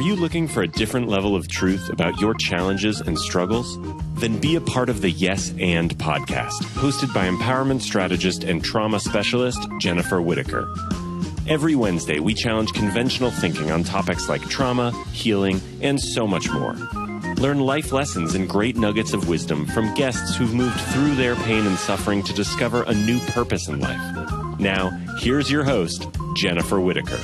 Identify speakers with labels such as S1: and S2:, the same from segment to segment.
S1: Are you looking for a different level of truth about your challenges and struggles? Then be a part of the Yes and podcast, hosted by empowerment strategist and trauma specialist Jennifer Whitaker. Every Wednesday, we challenge conventional thinking on topics like trauma, healing, and so much more. Learn life lessons and great nuggets of wisdom from guests who've moved through their pain and suffering to discover a new purpose in life. Now, here's your host, Jennifer Whitaker.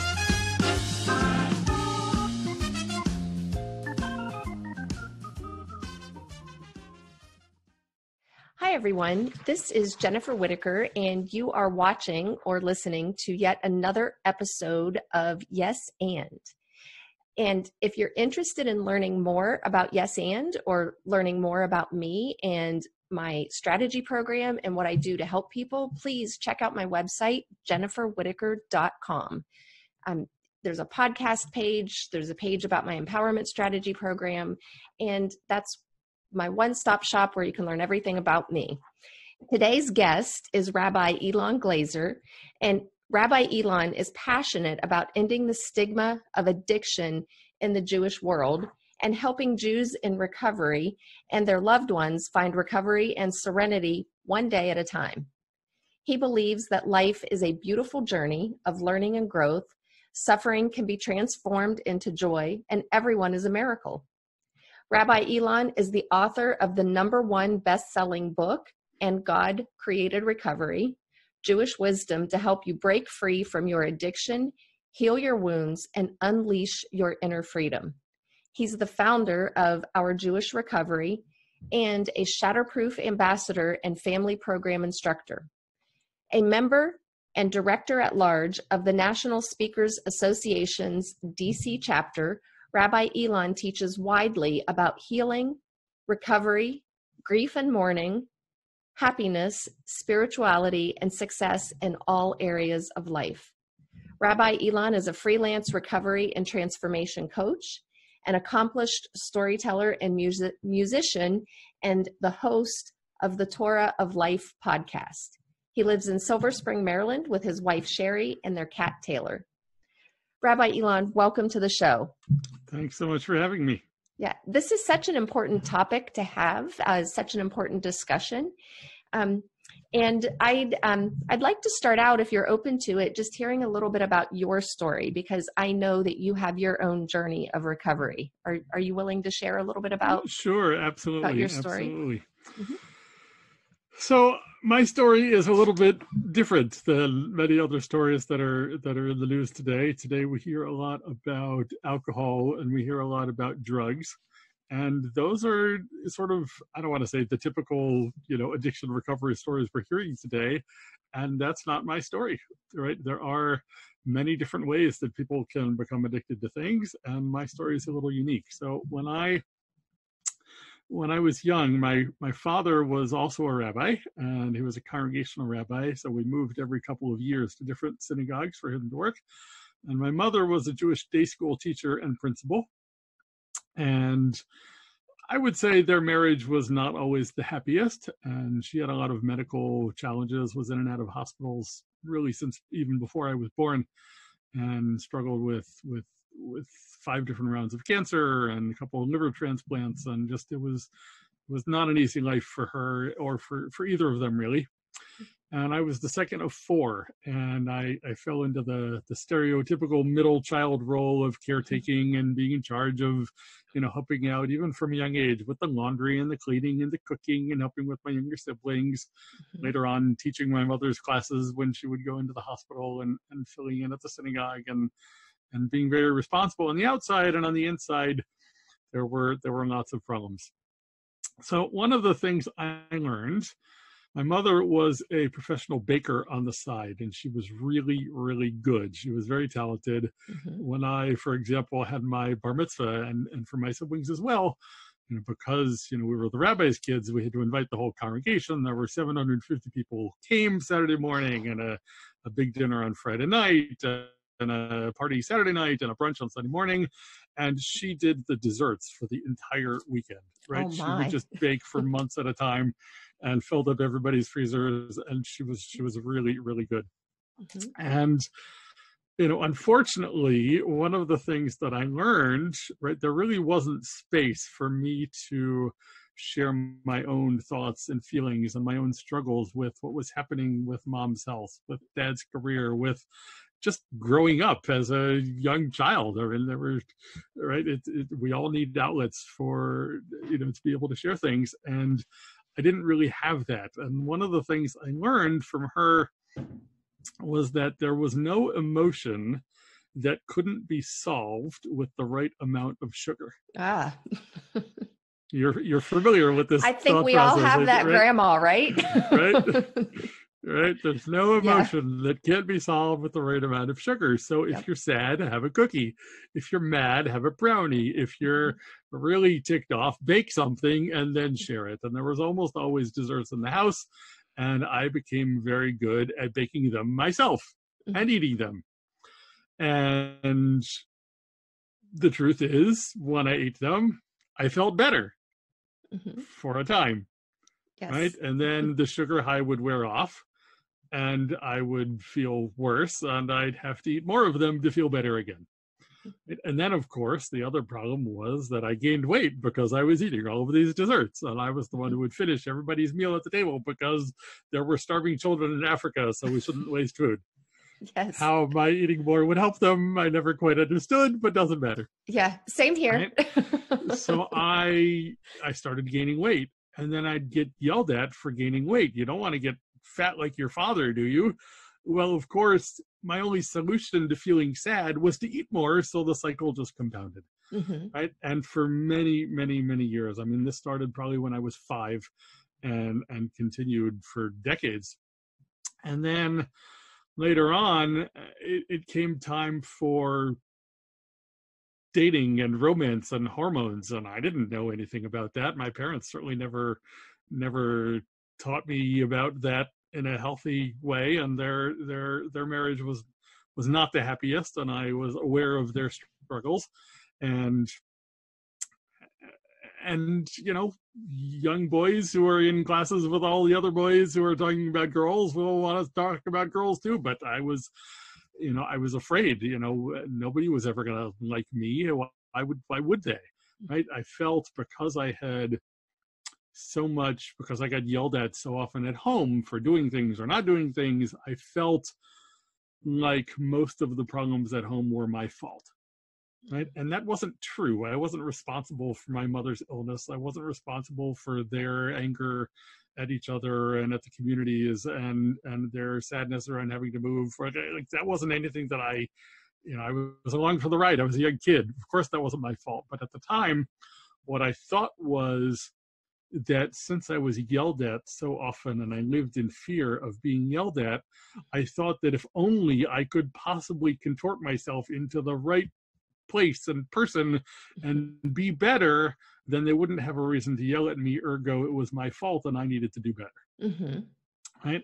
S2: Everyone. This is Jennifer Whitaker, and you are watching or listening to yet another episode of Yes and. And if you're interested in learning more about Yes and or learning more about me and my strategy program and what I do to help people, please check out my website, jenniferwhitaker.com. Um, there's a podcast page, there's a page about my empowerment strategy program, and that's my one stop shop where you can learn everything about me. Today's guest is Rabbi Ilan Glazer, and Rabbi Ilan is passionate about ending the stigma of addiction in the Jewish world and helping Jews in recovery and their loved ones find recovery and serenity one day at a time. He believes that life is a beautiful journey of learning and growth. Suffering can be transformed into joy, and everyone is a miracle. Rabbi Ilan is the author of the number one best selling book, And God Created Recovery Jewish Wisdom to help you break free from your addiction, heal your wounds, and unleash your inner freedom. He's the founder of Our Jewish Recovery and a Shatterproof ambassador and family program instructor. A member and director at large of the National Speakers Association's DC chapter, Rabbi Ilan teaches widely about healing, recovery, grief and mourning, happiness, spirituality, and success in all areas of life. Rabbi Ilan is a freelance recovery and transformation coach, an accomplished storyteller and music, musician, and the host of the Torah of Life podcast. He lives in Silver Spring, Maryland with his wife Sherry and their cat Taylor. Rabbi Ilan, welcome to the show.
S3: Thanks so much for having me.
S2: Yeah, this is such an important topic to have, uh, such an important discussion. Um, and I'd um, I'd like to start out, if you're open to it, just hearing a little bit about your story because I know that you have your own journey of recovery. Are Are you willing to share a little bit about?
S3: Sure, absolutely, about your story. Absolutely. Mm-hmm. So my story is a little bit different than many other stories that are that are in the news today. Today we hear a lot about alcohol and we hear a lot about drugs. And those are sort of I don't want to say the typical, you know, addiction recovery stories we're hearing today. And that's not my story. Right? There are many different ways that people can become addicted to things and my story is a little unique. So when I when I was young, my my father was also a rabbi, and he was a congregational rabbi. So we moved every couple of years to different synagogues for him to work. And my mother was a Jewish day school teacher and principal. And I would say their marriage was not always the happiest, and she had a lot of medical challenges, was in and out of hospitals really since even before I was born, and struggled with with with five different rounds of cancer and a couple of liver transplants and just it was it was not an easy life for her or for for either of them really and I was the second of four, and I, I fell into the the stereotypical middle child role of caretaking and being in charge of, you know, helping out even from a young age with the laundry and the cleaning and the cooking and helping with my younger siblings. Mm-hmm. Later on, teaching my mother's classes when she would go into the hospital and and filling in at the synagogue and and being very responsible on the outside and on the inside there were there were lots of problems. So one of the things i learned my mother was a professional baker on the side and she was really really good. She was very talented. Mm-hmm. when i for example had my bar mitzvah and, and for my siblings as well you know, because you know we were the rabbi's kids we had to invite the whole congregation. There were 750 people came saturday morning and a, a big dinner on friday night uh, and a party Saturday night and a brunch on Sunday morning. And she did the desserts for the entire weekend, right?
S2: Oh
S3: she would just bake for months at a time and filled up everybody's freezers. And she was, she was really, really good. Mm-hmm. And you know, unfortunately, one of the things that I learned, right, there really wasn't space for me to share my own thoughts and feelings and my own struggles with what was happening with mom's health, with dad's career, with just growing up as a young child. I mean, there were, right, it, it, we all need outlets for, you know, to be able to share things. And I didn't really have that. And one of the things I learned from her was that there was no emotion that couldn't be solved with the right amount of sugar.
S2: Ah.
S3: you're you're familiar with this.
S2: I think we process, all have that right? grandma, right?
S3: right. Right. There's no emotion yeah. that can't be solved with the right amount of sugar. So if yep. you're sad, have a cookie. If you're mad, have a brownie. If you're mm-hmm. really ticked off, bake something and then share it. And there was almost always desserts in the house and I became very good at baking them myself mm-hmm. and eating them. And the truth is, when I ate them, I felt better mm-hmm. for a time. Yes. Right. And then the sugar high would wear off and I would feel worse and I'd have to eat more of them to feel better again. And then, of course, the other problem was that I gained weight because I was eating all of these desserts, and I was the one who would finish everybody's meal at the table because there were starving children in Africa, so we shouldn't waste food.
S2: Yes.
S3: How my eating more would help them, I never quite understood, but doesn't matter.
S2: Yeah, same here.
S3: Right? so I I started gaining weight, and then I'd get yelled at for gaining weight. You don't want to get fat like your father, do you? Well, of course, my only solution to feeling sad was to eat more so the cycle just compounded mm-hmm. right and for many many many years i mean this started probably when i was five and and continued for decades and then later on it, it came time for dating and romance and hormones and i didn't know anything about that my parents certainly never never taught me about that in a healthy way and their their their marriage was was not the happiest and i was aware of their struggles. And and you know young boys who are in classes with all the other boys who are talking about girls will want to talk about girls too but i was you know i was afraid you know nobody was ever going to like me why would why would they mm. right? I felt because i had so much because I got yelled at so often at home for doing things or not doing things, I felt like most of the problems at home were my fault. Right. And that wasn't true. I wasn't responsible for my mother's illness. I wasn't responsible for their anger at each other and at the communities and and their sadness around having to move. Like that wasn't anything that I, you know, I was along for the ride. I was a young kid. Of course, that wasn't my fault. But at the time, what I thought was that since I was yelled at so often and I lived in fear of being yelled at, I thought that if only I could possibly contort myself into the right place and person and be better, then they wouldn't have a reason to yell at me. Ergo, it was my fault and I needed to do better. Mm-hmm. Right?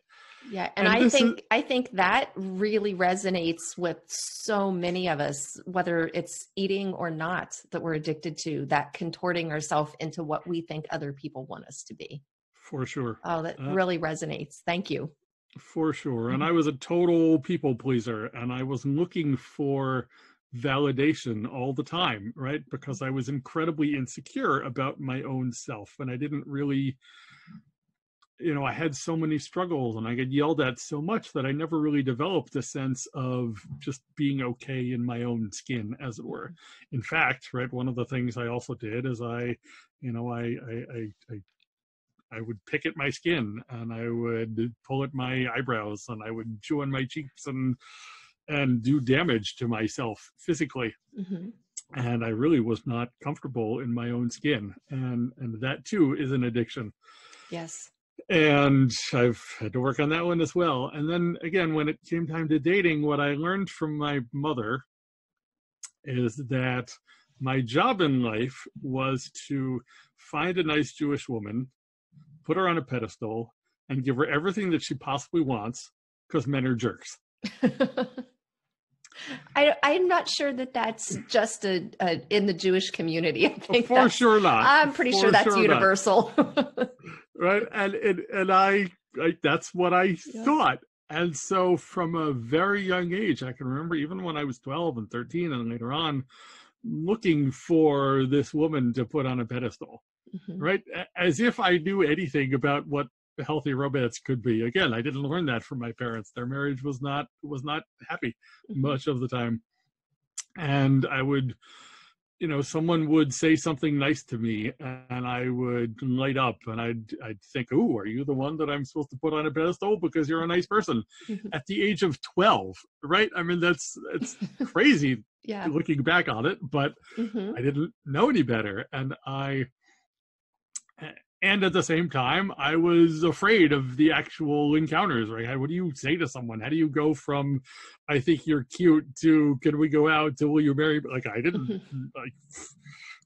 S2: Yeah, and, and I think is, I think that really resonates with so many of us, whether it's eating or not, that we're addicted to that contorting ourselves into what we think other people want us to be.
S3: For sure.
S2: Oh, that uh, really resonates. Thank you.
S3: For sure. And mm-hmm. I was a total people pleaser, and I was looking for validation all the time, right? Because I was incredibly insecure about my own self, and I didn't really you know, I had so many struggles and I get yelled at so much that I never really developed a sense of just being okay in my own skin, as it were. In fact, right, one of the things I also did is I, you know, I, I, I, I I would pick at my skin and I would pull at my eyebrows and I would chew on my cheeks and and do damage to myself physically. Mm-hmm. And I really was not comfortable in my own skin. And and that too is an addiction.
S2: Yes
S3: and I've had to work on that one as well. And then again, when it came time to dating, what I learned from my mother is that my job in life was to find a nice Jewish woman, put her on a pedestal, and give her everything that she possibly wants because men are jerks.
S2: I, I'm not sure that that's just a, a, in the Jewish community. I think
S3: for sure not.
S2: I'm pretty
S3: for
S2: sure that's sure universal.
S3: right, and and and I, I that's what I yeah. thought, and so from a very young age, I can remember even when I was 12 and 13 and later on, looking for this woman to put on a pedestal, mm-hmm. right? As if I knew anything about what healthy romance could be. Again, I didn't learn that from my parents. Their marriage was not was not happy mm-hmm. much of the time, and I would you know someone would say something nice to me and i would light up and i'd i'd think oh are you the one that i'm supposed to put on a pedestal? Because you're a nice person. At the age of 12 right? I mean that's it's crazy yeah. looking back on it but mm-hmm. i didn't know any better and i and at the same time i was afraid of the actual encounters right? What do you say to someone? How do you go from i think you're cute to can we go out to will you marry like i didn't like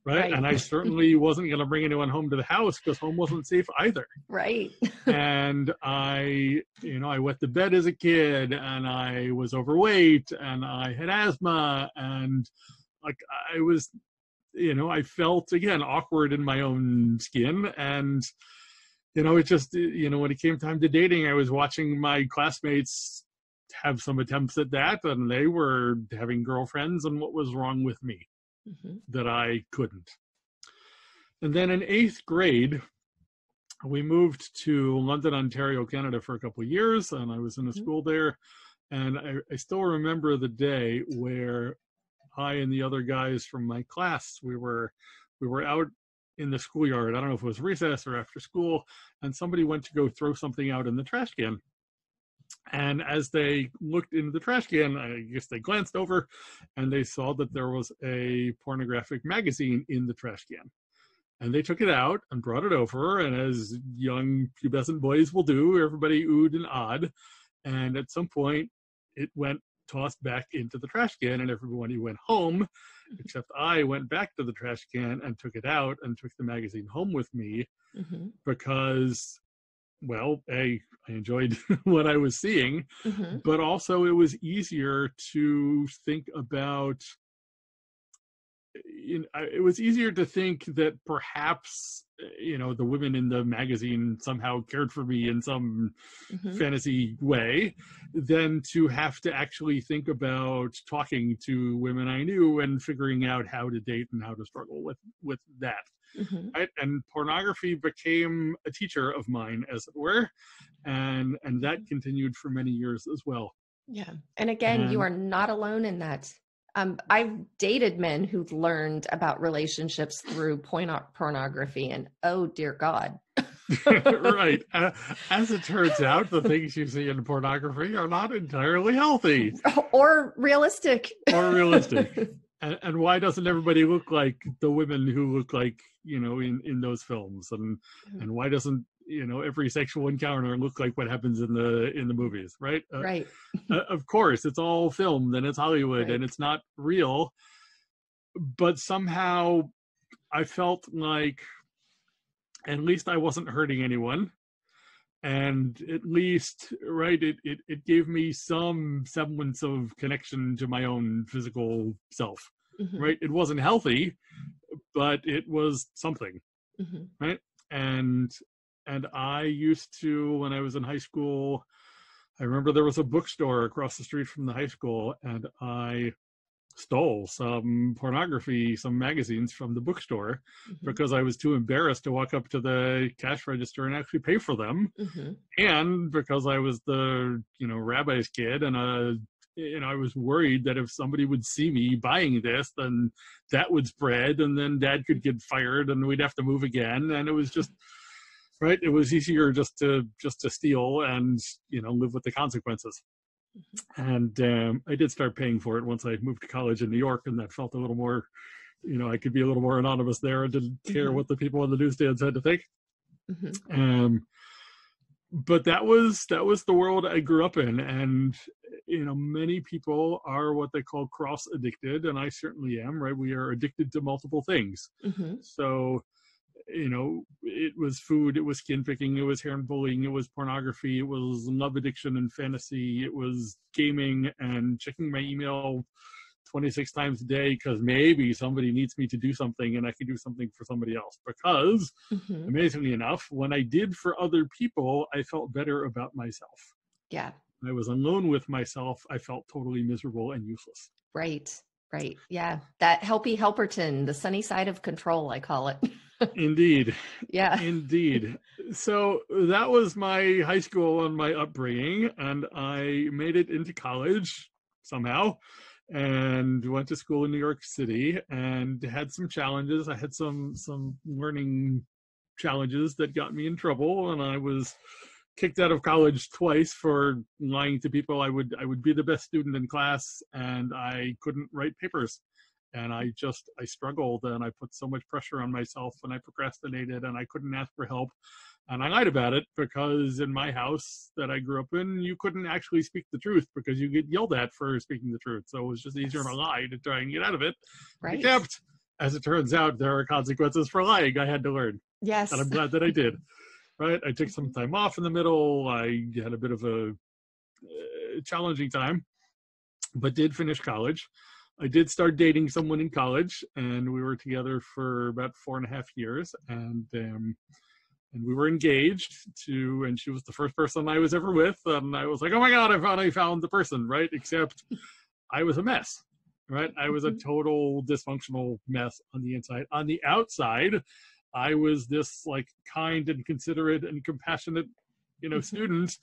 S3: right? right? and i certainly wasn't going to bring anyone home to the house because home wasn't safe either.
S2: Right.
S3: And i you know i wet the bed as a kid and i was overweight and i had asthma and like i was you know, I felt again awkward in my own skin. And, you know, it just, you know, when it came time to dating, I was watching my classmates have some attempts at that and they were having girlfriends and what was wrong with me mm-hmm. that I couldn't. And then in eighth grade, we moved to London, Ontario, Canada for a couple of years, and I was in a mm-hmm. school there. And I, I, still remember the day where I and the other guys from my class, we were we were out in the schoolyard. I don't know if it was recess or after school, and somebody went to go throw something out in the trash can. And as they looked into the trash can, I guess they glanced over and they saw that there was a pornographic magazine in the trash can. And they took it out and brought it over. And as young pubescent boys will do, everybody oohed and awed. And at some point, it went tossed back into the trash can, and everybody went home, mm-hmm. except I went back to the trash can and took it out and took the magazine home with me mm-hmm. because, well, a I enjoyed what I was seeing, mm-hmm. but also it was easier to think about. You know, it was easier to think that perhaps you know the women in the magazine somehow cared for me in some mm-hmm. fantasy way than to have to actually think about talking to women i knew and figuring out how to date and how to struggle with with that mm-hmm. right? and pornography became a teacher of mine as it were and and that continued for many years as well
S2: yeah and again and, you are not alone in that um, I've dated men who've learned about relationships through pornography, and oh dear God.
S3: right. Uh, as it turns out, the things you see in pornography are not entirely healthy
S2: or realistic.
S3: Or realistic. and, and, why doesn't everybody look like the women who look like you know in in those films and mm. and why doesn't you know every sexual encounter look like what happens in the in the movies right
S2: uh, right
S3: uh, of course it's all filmed and it's hollywood right. and it's not real but somehow i felt like at least i wasn't hurting anyone and at least right it, it it gave me some semblance of connection to my own physical self mm-hmm. right it wasn't healthy but it was something mm-hmm. right and and I used to, when I was in high school, I remember there was a bookstore across the street from the high school, and I stole some pornography, some magazines from the bookstore mm-hmm. because I was too embarrassed to walk up to the cash register and actually pay for them. Mm-hmm. And because I was the, you know, rabbi's kid and a you know, I was worried that if somebody would see me buying this, then that would spread and then dad could get fired and we'd have to move again. And it was just right it was easier just to just to steal and you know live with the consequences mm-hmm. and um, i did start paying for it once i moved to college in new york and that felt a little more you know i could be a little more anonymous there and didn't care mm-hmm. what the people on the newsstands had to think mm-hmm. um, but that was that was the world i grew up in and you know many people are what they call cross addicted and i certainly am right we are addicted to multiple things mm-hmm. so you know, it was food, it was skin picking, it was hair and bullying, it was pornography, it was love addiction and fantasy, it was gaming and checking my email 26 times a day because maybe somebody needs me to do something and I can do something for somebody else. Because, mm-hmm. amazingly enough, when I did for other people, I felt better about myself.
S2: Yeah.
S3: I was alone with myself, I felt totally miserable and useless.
S2: Right. Right. Yeah. That helpy helperton, the sunny side of control, I call it.
S3: Indeed.
S2: Yeah.
S3: Indeed. So that was my high school and my upbringing. And I made it into college somehow and went to school in New York City and had some challenges. I had some some learning challenges that got me in trouble and I was kicked out of college twice for lying to people I would I would be the best student in class and I couldn't write papers and I just I struggled and I put so much pressure on myself and I procrastinated and I couldn't ask for help and I lied about it because in my house that I grew up in you couldn't actually speak the truth because you get yelled at for speaking the truth so it was just easier to lie to try and get out of it
S2: right
S3: kept as it turns out there are consequences for lying I had to learn
S2: yes
S3: and I'm glad that I did right? I took some time off in the middle. I had a bit of a uh, challenging time, but did finish college. I did start dating someone in college, and we were together for about four and a half years, and um, and we were engaged to. And she was the first person I was ever with, and I was like, oh my god, I finally found the person, right? Except I was a mess, right? I was a mm-hmm. total dysfunctional mess on the inside. On the outside, I was this like kind and considerate and compassionate, you know, mm-hmm. student.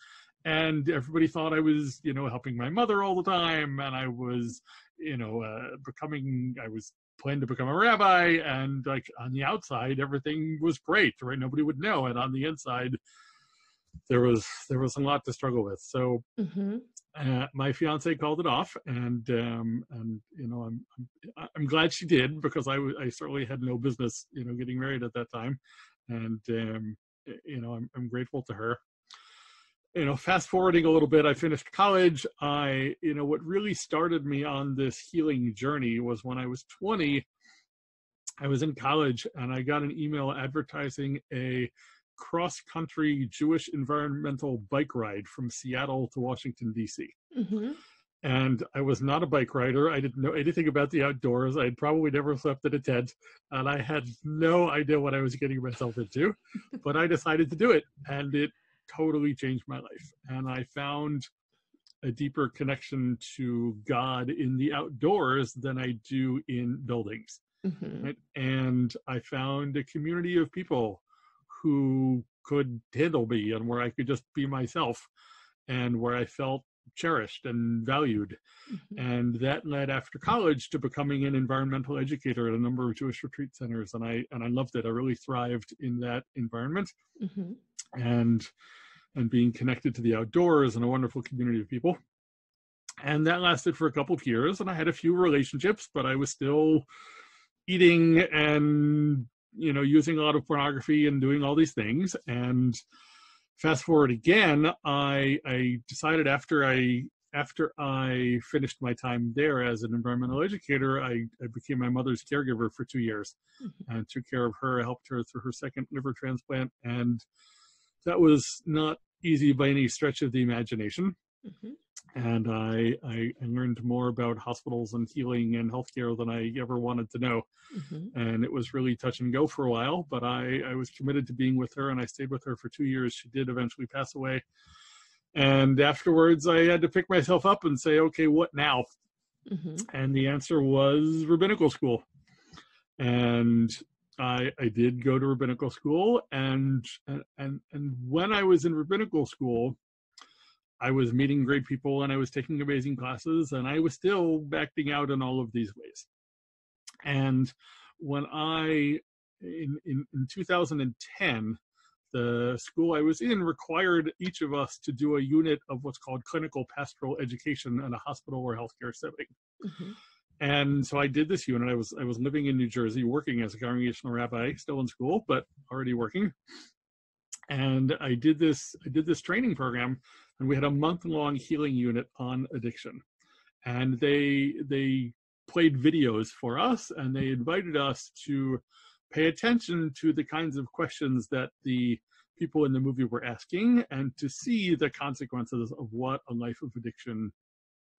S3: And everybody thought I was, you know, helping my mother all the time. And I was, you know, uh, becoming, I was planning to become a rabbi. And like on the outside, everything was great, right? Nobody would know. And on the inside, there was there was a lot to struggle with. So mm-hmm uh, my fiance called it off, and um, and you know I'm, I'm, I'm glad she did because I I certainly had no business you know getting married at that time, and um, you know I'm I'm grateful to her. You know, fast forwarding a little bit, I finished college. I you know what really started me on this healing journey was when I was 20. I was in college and I got an email advertising a cross country Jewish environmental bike ride from Seattle to Washington, D.C. Mm-hmm. And I was not a bike rider. I didn't know anything about the outdoors. I'd probably never slept in a tent. And I had no idea what I was getting myself into. but I decided to do it. And it totally changed my life. And I found a deeper connection to God in the outdoors than I do in buildings. Mm-hmm. Right? And I found a community of people who could handle me and where I could just be myself and where I felt cherished and valued. Mm-hmm. And that led after college to becoming an environmental educator at a number of Jewish retreat centers. And I and I loved it. I really thrived in that environment. Mm-hmm. And and being connected to the outdoors and a wonderful community of people. And that lasted for a couple of years. And I had a few relationships, but I was still eating and you know, using a lot of pornography and doing all these things. And fast forward again, I I decided after I after I finished my time there as an environmental educator, I, I became my mother's caregiver for two years mm-hmm. and took care of her. I helped her through her second liver transplant. And that was not easy by any stretch of the imagination. Mm-hmm and I, I, I learned more about hospitals and healing and healthcare than I ever wanted to know. Mm-hmm. And it was really touch and go for a while, but I, I was committed to being with her, and I stayed with her for two years. She did eventually pass away, and afterwards, I had to pick myself up and say, okay, what now? Mm-hmm. And the answer was rabbinical school, and I, I did go to rabbinical school, and and and when I was in rabbinical school I was meeting great people and I was taking amazing classes and I was still acting out in all of these ways. And when I, in, in, in 2010, the school I was in required each of us to do a unit of what's called clinical pastoral education in a hospital or healthcare setting. Mm-hmm. And so I did this unit. I was I was living in New Jersey, working as a congregational rabbi, still in school, but already working. And I did this I did this training program and we had a month long healing unit on addiction and they they played videos for us and they invited us to pay attention to the kinds of questions that the people in the movie were asking and to see the consequences of what a life of addiction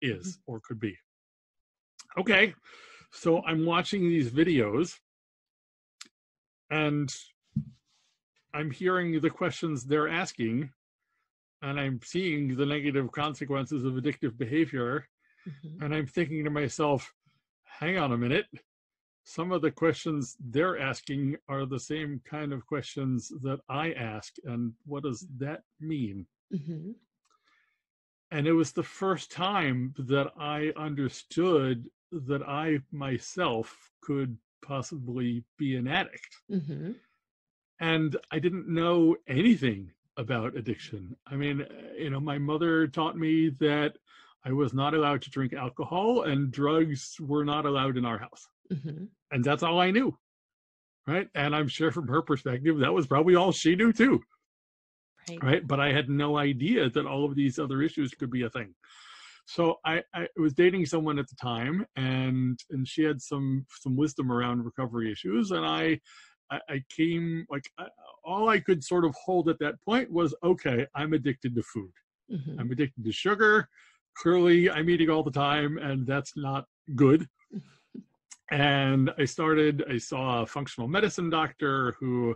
S3: is mm-hmm. or could be okay so i'm watching these videos and i'm hearing the questions they're asking and I'm seeing the negative consequences of addictive behavior. Mm-hmm. And I'm thinking to myself, hang on a minute. Some of the questions they're asking are the same kind of questions that I ask. And what does that mean? Mm-hmm. And it was the first time that I understood that I myself could possibly be an addict. Mm-hmm. And I didn't know anything about addiction. I mean, you know, my mother taught me that I was not allowed to drink alcohol and drugs were not allowed in our house. Mm-hmm. And that's all I knew. Right. And I'm sure from her perspective, that was probably all she knew too. Right. right. But I had no idea that all of these other issues could be a thing. So I, I was dating someone at the time and and she had some some wisdom around recovery issues and I I, I came like I, all I could sort of hold at that point was okay, I'm addicted to food. Mm-hmm. I'm addicted to sugar. Clearly, I'm eating all the time, and that's not good. and I started. I saw a functional medicine doctor who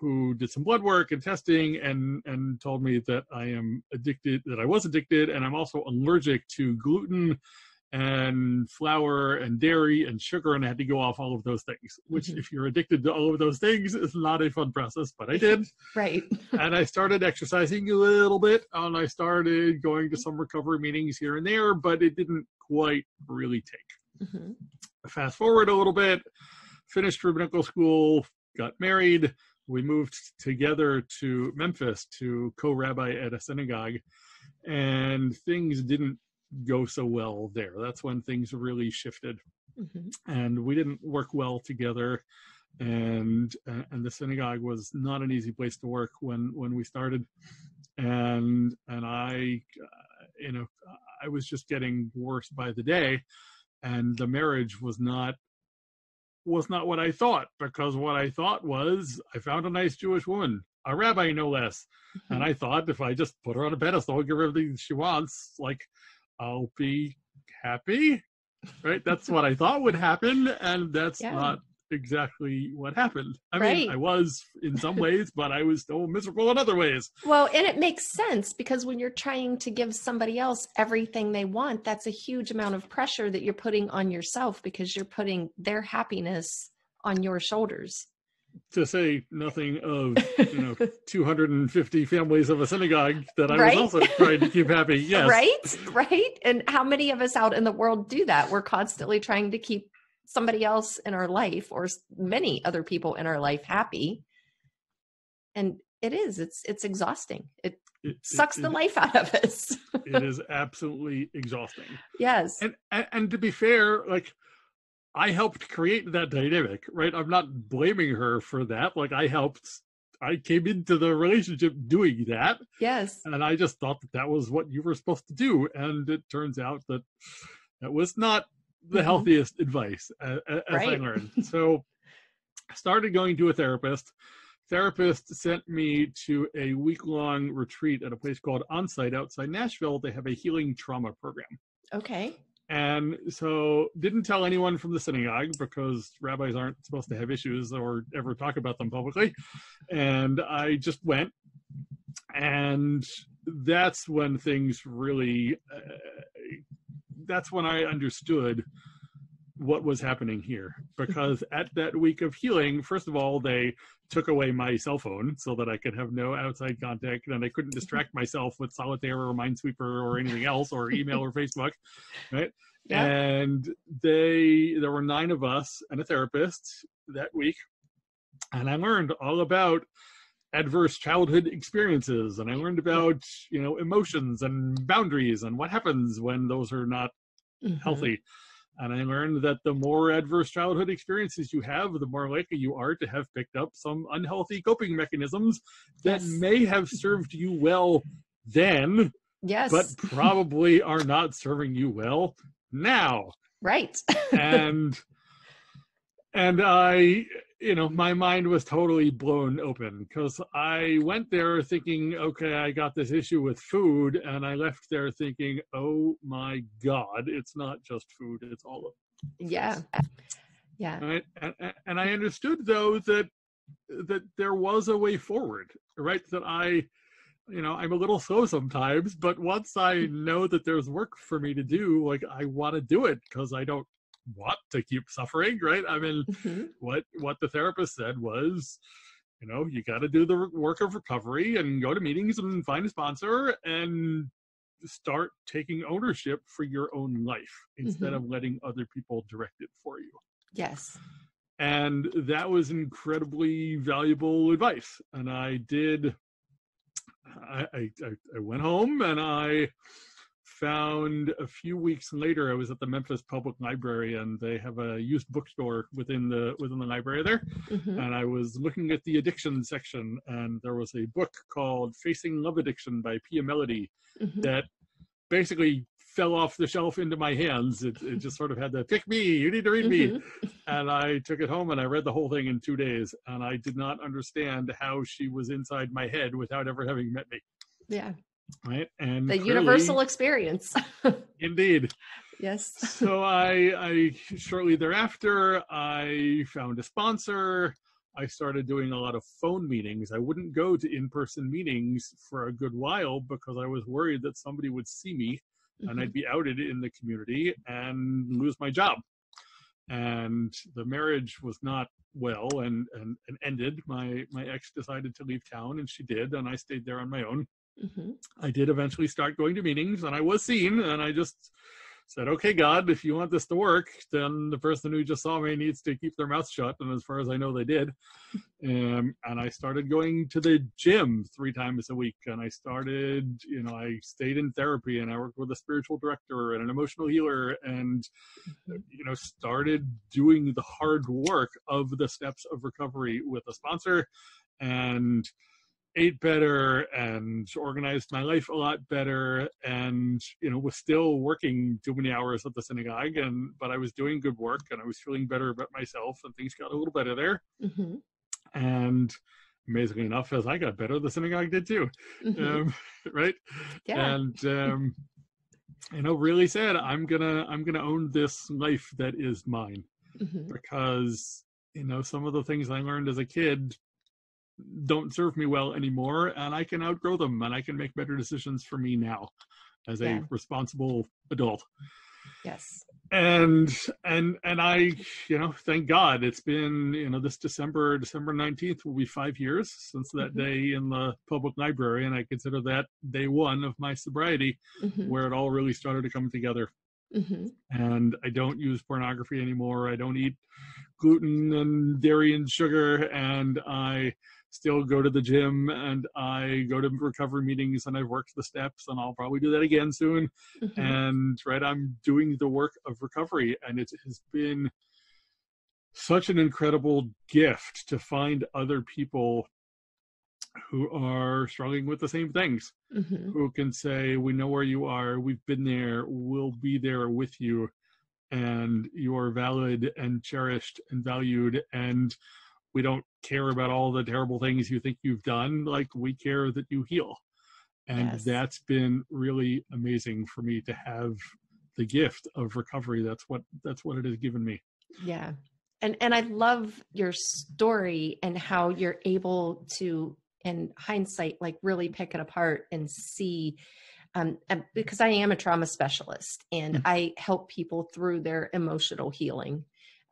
S3: who did some blood work and testing and and told me that I am addicted that I was addicted and I'm also allergic to gluten and flour and dairy and sugar and I had to go off all of those things which mm-hmm. if you're addicted to all of those things is not a fun process but I did
S2: right
S3: and I started exercising a little bit and I started going to some recovery meetings here and there but it didn't quite really take mm-hmm. fast forward a little bit finished rabbinical school got married we moved together to Memphis to co-rabbi at a synagogue and things didn't go so well there. That's when things really shifted, mm-hmm. and we didn't work well together. And uh, and the synagogue was not an easy place to work when when we started, and and I, uh, you know, I was just getting worse by the day, and the marriage was not was not what I thought because what I thought was I found a nice Jewish woman, a rabbi no less, mm-hmm. and I thought if I just put her on a pedestal, give her everything she wants, like I'll be happy. Right? That's what I thought would happen, and that's yeah. not exactly what happened. I right. mean, I was in some ways, but I was still miserable in other ways.
S2: Well, and it makes sense because when you're trying to give somebody else everything they want, that's a huge amount of pressure that you're putting on yourself because you're putting their happiness on your shoulders
S3: to say nothing of you know 250 families of a synagogue that I right? was also trying to keep happy. Yes.
S2: Right? Right? And how many of us out in the world do that? We're constantly trying to keep somebody else in our life or many other people in our life happy. And it is it's it's exhausting. It, it sucks it, the it, life out of us.
S3: it is absolutely exhausting.
S2: Yes.
S3: And, and and to be fair, like I helped create that dynamic, right? I'm not blaming her for that. Like I helped I came into the relationship doing that.
S2: Yes.
S3: And I just thought that that was what you were supposed to do. And it turns out that that was not the mm-hmm. healthiest advice, as right. I learned. So I started going to a therapist. Therapist sent me to a week long retreat at a place called Onsite outside Nashville. They have a healing trauma program.
S2: Okay.
S3: And so didn't tell anyone from the synagogue because rabbis aren't supposed to have issues or ever talk about them publicly. And I just went. And that's when things really, uh, that's when I understood what was happening here because at that week of healing first of all they took away my cell phone so that i could have no outside contact and i couldn't distract myself with solitaire or minesweeper or anything else or email or facebook right yeah. and they there were nine of us and a therapist that week and i learned all about adverse childhood experiences and i learned about you know emotions and boundaries and what happens when those are not mm-hmm. healthy and I learned that the more adverse childhood experiences you have, the more likely you are to have picked up some unhealthy coping mechanisms that yes. may have served you well then,
S2: yes,
S3: but probably are not serving you well now.
S2: Right.
S3: and and I you know, my mind was totally blown open because I went there thinking, okay, I got this issue with food, and I left there thinking, oh my God, it's not just food, it's all of
S2: it. Yeah. Yeah.
S3: Right? And, and I understood though that that there was a way forward, right? That I you know, I'm a little slow sometimes, but once I mm. know that there's work for me to do, like I want to do it because I don't want to keep suffering, right? I mean, mm-hmm. what what the therapist said was, you know, you got to do the work of recovery and go to meetings and find a sponsor and start taking ownership for your own life instead mm-hmm. of letting other people direct it for you.
S2: Yes.
S3: And that was incredibly valuable advice. And I did, I, I, I went home and I found a few weeks later i was at the memphis public library and they have a used bookstore within the within the library there mm-hmm. and i was looking at the addiction section and there was a book called facing love addiction by pia mellody mm-hmm. that basically fell off the shelf into my hands. It, it just sort of had to pick me, you need to read me. Mm-hmm. And I took it home and I read the whole thing in two days. And I did not understand how she was inside my head without ever having met me.
S2: Yeah.
S3: Right. And
S2: the universal experience.
S3: indeed.
S2: Yes.
S3: so I, I shortly thereafter, I found a sponsor. I started doing a lot of phone meetings. I wouldn't go to in person meetings for a good while because I was worried that somebody would see me mm-hmm. and I'd mm-hmm. be outed in the community and lose my job. And the marriage was not well and, and, and ended. My, my ex decided to leave town and she did, and I stayed there on my own. Mm-hmm. I did eventually start going to meetings and I was seen and I just said, okay, God, if you want this to work, then the person who just saw me needs to keep their mouth shut. And as far as I know, they did. Um, and I started going to the gym three times a week. And I started, you know, I stayed in therapy and I worked with a spiritual director and an emotional healer and, you know, started doing the hard work of the steps of recovery with a sponsor. And ate better and organized my life a lot better and you know was still working too many hours at the synagogue and but i was doing good work and i was feeling better about myself and things got a little better there mm-hmm. and amazingly enough as i got better the synagogue did too mm-hmm. um, right yeah. and um, you know really said i'm gonna i'm gonna own this life that is mine mm-hmm. because you know some of the things i learned as a kid don't serve me well anymore and i can outgrow them and i can make better decisions for me now as yeah. a responsible adult
S2: yes
S3: and and and i you know thank god it's been you know this december december 19th will be five years since that mm-hmm. day in the public library and i consider that day one of my sobriety mm-hmm. where it all really started to come together mm-hmm. and i don't use pornography anymore i don't eat gluten and dairy and sugar and i still go to the gym and I go to recovery meetings and I've worked the steps and I'll probably do that again soon. Mm-hmm. And right, I'm doing the work of recovery and it has been such an incredible gift to find other people who are struggling with the same things mm-hmm. who can say we know where you are we've been there we'll be there with you and you are valid and cherished and valued and we don't care about all the terrible things you think you've done like we care that you heal. And yes. that's been really amazing for me to have the gift of recovery. That's what that's what it has given me.
S2: Yeah. And and i love your story and how you're able to in hindsight like really pick it apart and see um, because i am a trauma specialist and mm-hmm. i help people through their emotional healing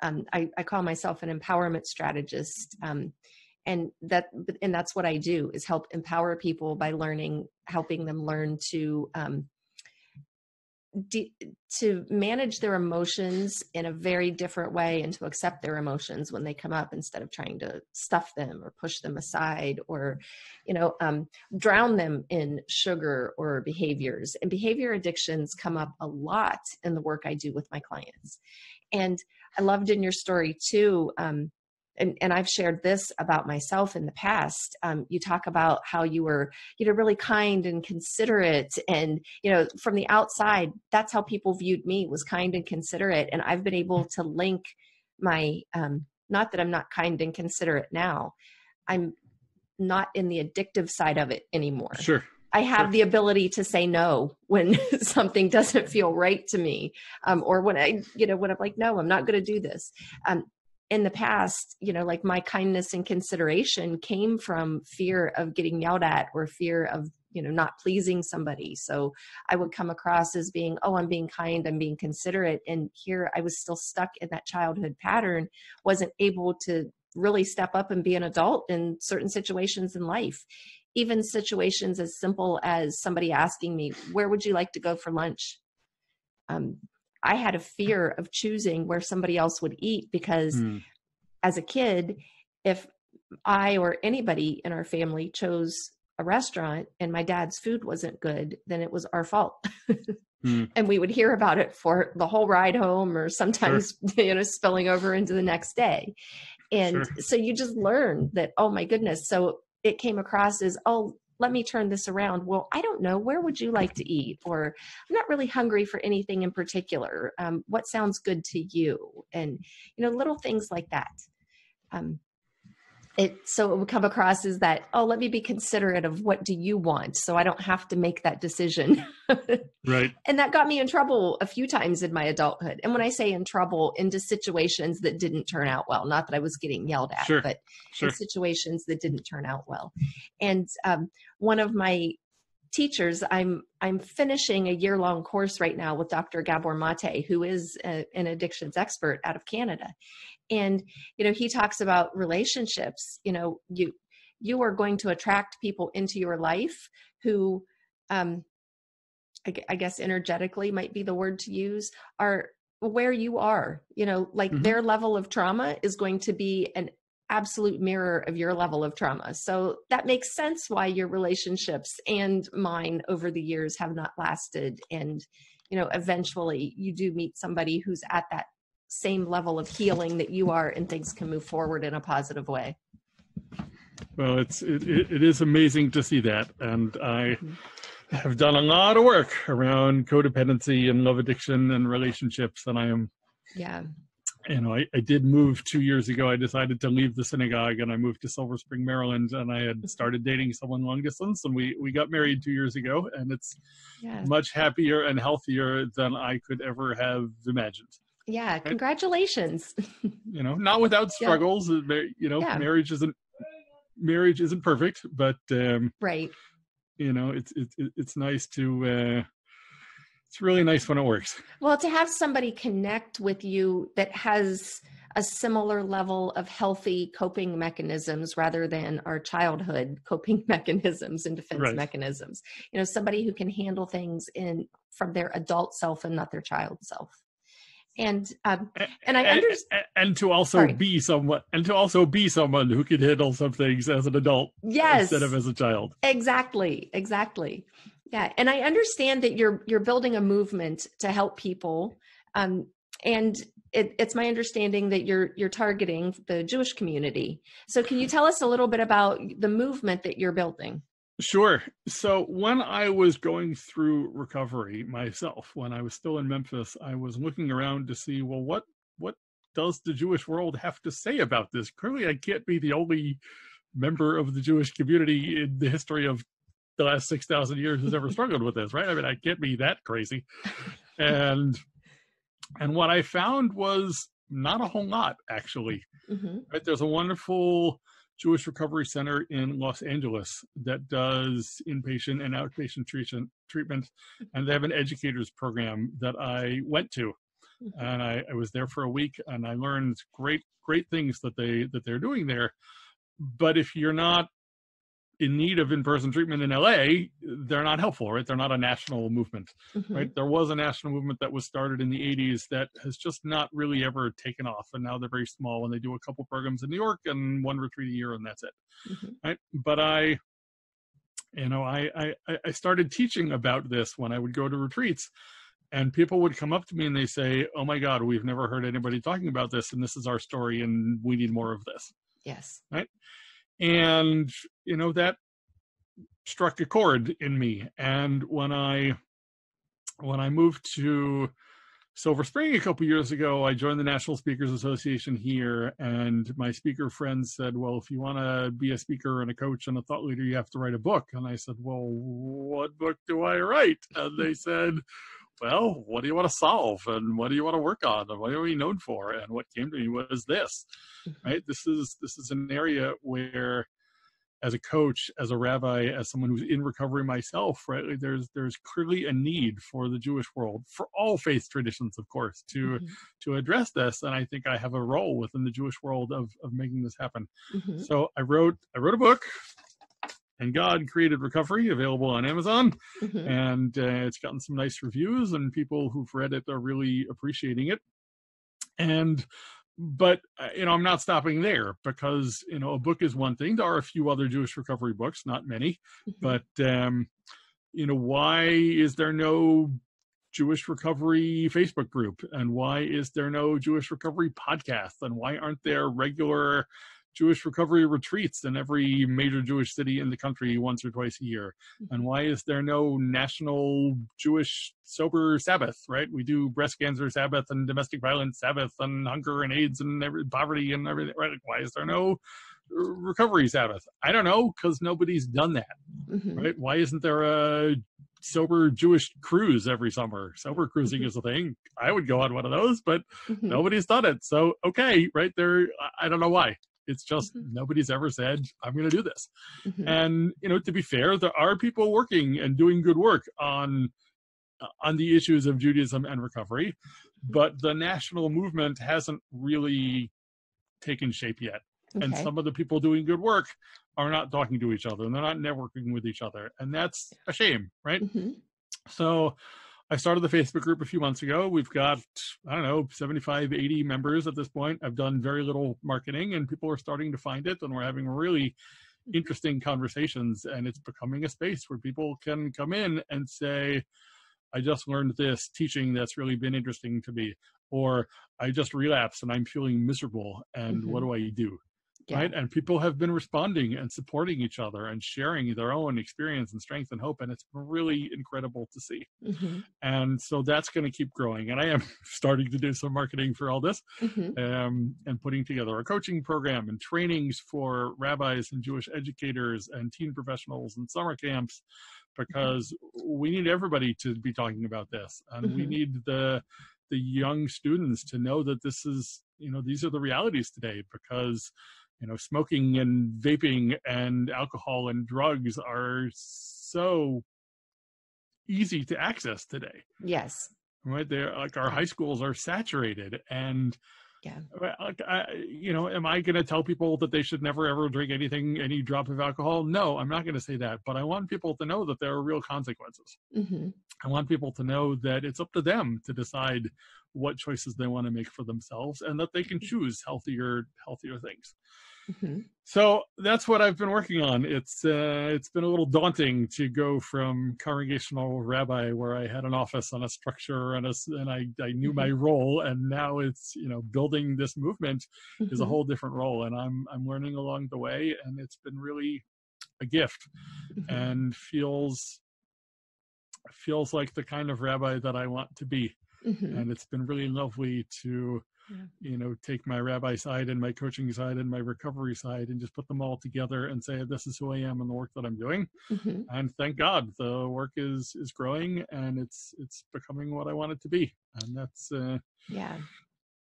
S2: um, I, I, call myself an empowerment strategist um, and that and that's what i do is help empower people by learning helping them learn to um, de- to manage their emotions in a very different way and to accept their emotions when they come up instead of trying to stuff them or push them aside or you know um, drown them in sugar or behaviors. And behavior addictions come up a lot in the work i do with my clients. And I loved in your story too. Um, and, and I've shared this about myself in the past. Um, you talk about how you were, you know, really kind and considerate, and you know, from the outside, that's how people viewed me was kind and considerate. And I've been able to link my, um, not that I'm not kind and considerate now, I'm not in the addictive side of it anymore.
S3: Sure.
S2: I have sure. the ability to say no when something doesn't feel right to me, um, or when I, you know, when I'm like, no, I'm not going to do this. Um, in the past, you know, like my kindness and consideration came from fear of getting yelled at or fear of you know not pleasing somebody so i would come across as being oh i'm being kind i'm being considerate and here i was still stuck in that childhood pattern wasn't able to really step up and be an adult in certain situations in life even situations as simple as somebody asking me where would you like to go for lunch um, i had a fear of choosing where somebody else would eat because mm. as a kid if i or anybody in our family chose a restaurant and my dad's food wasn't good, then it was our fault. mm. And we would hear about it for the whole ride home or sometimes, sure. you know, spilling over into the next day. And sure. so you just learn that, oh my goodness. So it came across as, oh, let me turn this around. Well, I don't know. Where would you like to eat? Or I'm not really hungry for anything in particular. Um, what sounds good to you? And, you know, little things like that. Um, it so it would come across as that oh let me be considerate of what do you want so i don't have to make that decision.
S3: Right.
S2: And that got me in trouble a few times in my adulthood. And when i say in trouble into situations that didn't turn out well not that i was getting yelled at
S3: sure.
S2: but
S3: sure.
S2: in situations that didn't turn out well. And um, one of my teachers i'm i'm finishing a year long course right now with dr gabor mate who is a, an addictions expert out of canada and you know he talks about relationships you know you you are going to attract people into your life who um I, I guess energetically might be the word to use are where you are you know like mm-hmm. their level of trauma is going to be an absolute mirror of your level of trauma. So that makes sense why your relationships and mine over the years have not lasted. And, you know, eventually you do meet somebody who's at that same level of healing that you are and things can move forward in a positive way
S3: well it's it, it is amazing to see that and i mm-hmm. have done a lot of work around codependency and love addiction and relationships and i am
S2: yeah
S3: you know I, I did move two years ago i decided to leave the synagogue and i moved to silver spring maryland and i had started dating someone long distance and we we got married two years ago and it's yeah. much happier and healthier than i could ever have imagined
S2: yeah congratulations
S3: you know not without struggles yeah. you know yeah. marriage isn't marriage isn't perfect but um
S2: right
S3: you know it's it's it's nice to uh it's really nice when it works
S2: well to have somebody connect with you that has a similar level of healthy coping mechanisms rather than our childhood coping mechanisms and defense right. mechanisms you know somebody who can handle things in from their adult self and not their child self and um, and I understand,
S3: and to also Sorry. be someone, and to also be someone who can handle some things as an adult,
S2: yes,
S3: instead of as a child.
S2: Exactly, exactly. Yeah, and I understand that you're you're building a movement to help people, um, and it, it's my understanding that you're you're targeting the Jewish community. So, can you tell us a little bit about the movement that you're building?
S3: Sure. So when I was going through recovery myself, when I was still in Memphis, I was looking around to see, well, what what does the Jewish world have to say about this? Clearly, I can't be the only member of the Jewish community in the history of the last six thousand years who's ever struggled with this, right? I mean, I can't be that crazy. And and what I found was not a whole lot, actually. Mm-hmm. Right? There's a wonderful Jewish Recovery Center in Los Angeles that does inpatient and outpatient treatment, treatment and they have an educators program that I went to. Mm-hmm. And I, I was there for a week and I learned great, great things that they that they're doing there. But if you're not in need of in-person treatment in LA, they're not helpful, right? They're not a national movement, mm-hmm. right? There was a national movement that was started in the 80s that has just not really ever taken off, and now they're very small and they do a couple programs in New York and one retreat a year, and that's it, mm-hmm. right? But I, you know, I, I I started teaching about this when I would go to retreats, and people would come up to me and they say, "Oh my God, we've never heard anybody talking about this, and this is our story, and we need more of this."
S2: Yes.
S3: Right and you know that struck a chord in me and when i when i moved to silver spring a couple years ago i joined the national speakers association here and my speaker friends said well if you want to be a speaker and a coach and a thought leader you have to write a book. And i said well what book do i write? And they said well, what do you want to solve and what do you want to work on and what are we known for? And what came to me was this, mm-hmm. right? This is this is an area where as a coach, as a rabbi, as someone who's in recovery myself, right? There's there's clearly a need for the Jewish world, for all faith traditions, of course, to mm-hmm. to address this. And I think I have a role within the Jewish world of of making this happen. Mm-hmm. So I wrote I wrote a book and God created recovery available on Amazon, mm-hmm. and uh, it's gotten some nice reviews, and people who've read it are really appreciating it. And but uh, you know i'm not stopping there because you know a book is one thing there are a few other jewish recovery books not many mm-hmm. but um you know why is there no jewish recovery facebook group and why is there no jewish recovery podcast and why aren't there regular Jewish recovery retreats in every major Jewish city in the country once or twice a year? And mm-hmm. why is there no national Jewish sober Sabbath, right? We do breast cancer Sabbath and domestic violence Sabbath and hunger and AIDS and every, poverty and everything, right? Why is there no recovery Sabbath? I don't know, because nobody's done that, mm-hmm. right? Why isn't there a sober Jewish cruise every summer. Sober cruising mm-hmm. is a thing. I would go on one of those, but mm-hmm. nobody's done it. So okay, right there. I don't know why. It's just mm-hmm. nobody's ever said, I'm going to do this. Mm-hmm. And, you know, to be fair, there are people working and doing good work on uh, on the issues of Judaism and recovery, mm-hmm. but the national movement hasn't really taken shape yet. Okay. And some of the people doing good work are not talking to each other and they're not networking with each other. And that's a shame, right? Mm-hmm. So I started the Facebook group a few months ago. We've got, I don't know, 75, 80 members at this point. I've done very little marketing and people are starting to find it and we're having really interesting conversations and it's becoming a space where people can come in and say, I just learned this teaching that's really been interesting to me, or I just relapsed and I'm feeling miserable and mm-hmm. what do I do? Yeah. right and people have been responding and supporting each other and sharing their own experience and strength and hope and it's really incredible to see mm-hmm. and so that's going to keep growing and i am starting to do some marketing for all this mm-hmm. um, and putting together a coaching program and trainings for rabbis and jewish educators and teen professionals and summer camps mm-hmm. because mm-hmm. we need everybody to be talking about this and we mm-hmm. need the the young students to know that this is you know these are the realities today because you know smoking and vaping and alcohol and drugs are so easy to access today.
S2: Yes.
S3: Right they're like our high schools are saturated and
S2: yeah
S3: I, you know am i going to tell people that they should never ever drink anything any drop of alcohol no i'm not going to say that but i want people to know that there are real consequences mm-hmm. i want people to know that it's up to them to decide what choices they want to make for themselves and that they can mm-hmm. choose healthier healthier things Mm-hmm. So that's what I've been working on. It's uh, it's been a little daunting to go from congregational rabbi, where I had an office and a structure and a, and I, I knew mm-hmm. my role, and now it's you know building this movement mm-hmm. is a mm-hmm. whole different role, and I'm I'm learning along the way, and it's been really a gift, mm-hmm. and feels feels like the kind of rabbi that I want to be, mm-hmm. and it's been really lovely to yeah. you know take my rabbi side and my coaching side and my recovery side and just put them all together and say this is who i am and the work that i'm doing mm-hmm. and thank god the work is is growing and it's it's becoming what i want it to be and that's uh
S2: yeah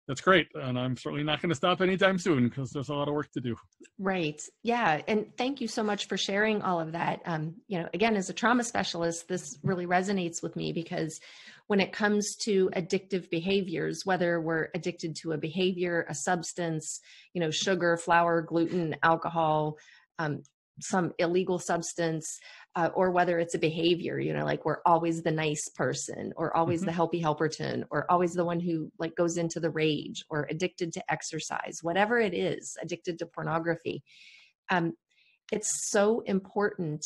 S3: that's great and i'm certainly not going to stop anytime soon because there's a lot of work to do.
S2: Right. Yeah and thank you so much for sharing all of that. Um, you know again as a trauma specialist this really resonates with me because when it comes to addictive behaviors whether we're addicted to a behavior a substance you know sugar flour gluten alcohol um, some illegal substance uh, or whether it's a behavior you know like we're always the nice person or always mm-hmm. the helpy helperton or always the one who like goes into the rage or addicted to exercise whatever it is addicted to pornography um, it's so important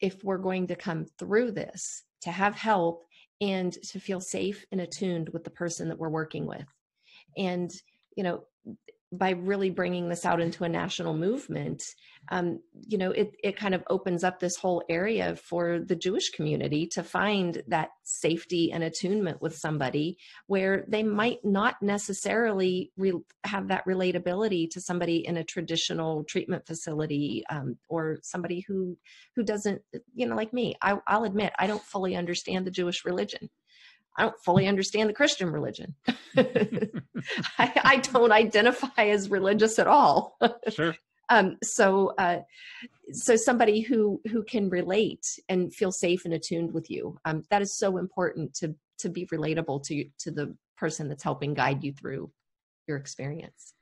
S2: if we're going to come through this to have help and to feel safe and attuned with the person that we're working with and you know by really bringing this out into a national movement, um, you know, it, it kind of opens up this whole area for the Jewish community to find that safety and attunement with somebody where they might not necessarily re- have that relatability to somebody in a traditional treatment facility um, or somebody who who doesn't, you know, like me. I, I'll admit I don't fully understand the Jewish religion. I don't fully understand the Christian religion. I, I, don't identify as religious at all.
S3: Sure.
S2: Um, so, uh, so somebody who who can relate and feel safe and attuned with you. Um, that is so important to to be relatable to to the person that's helping guide you through your experience.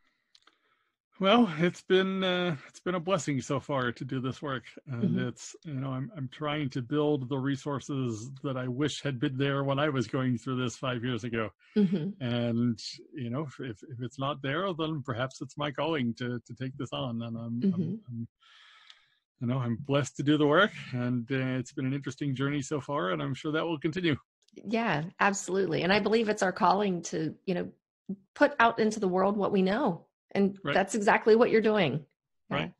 S3: Well, it's been uh, it's been a blessing so far to do this work, and mm-hmm. it's you know I'm I'm trying to build the resources that I wish had been there when I was going through this five years ago, mm-hmm. and you know if if it's not there, then perhaps it's my calling to to take this on, and I'm, mm-hmm. I'm, I'm you know I'm blessed to do the work, and uh, it's been an interesting journey so far, and I'm sure that will continue.
S2: Yeah, absolutely, and I believe it's our calling to you know put out into the world what we know and right. that's exactly what you're doing.
S3: Right.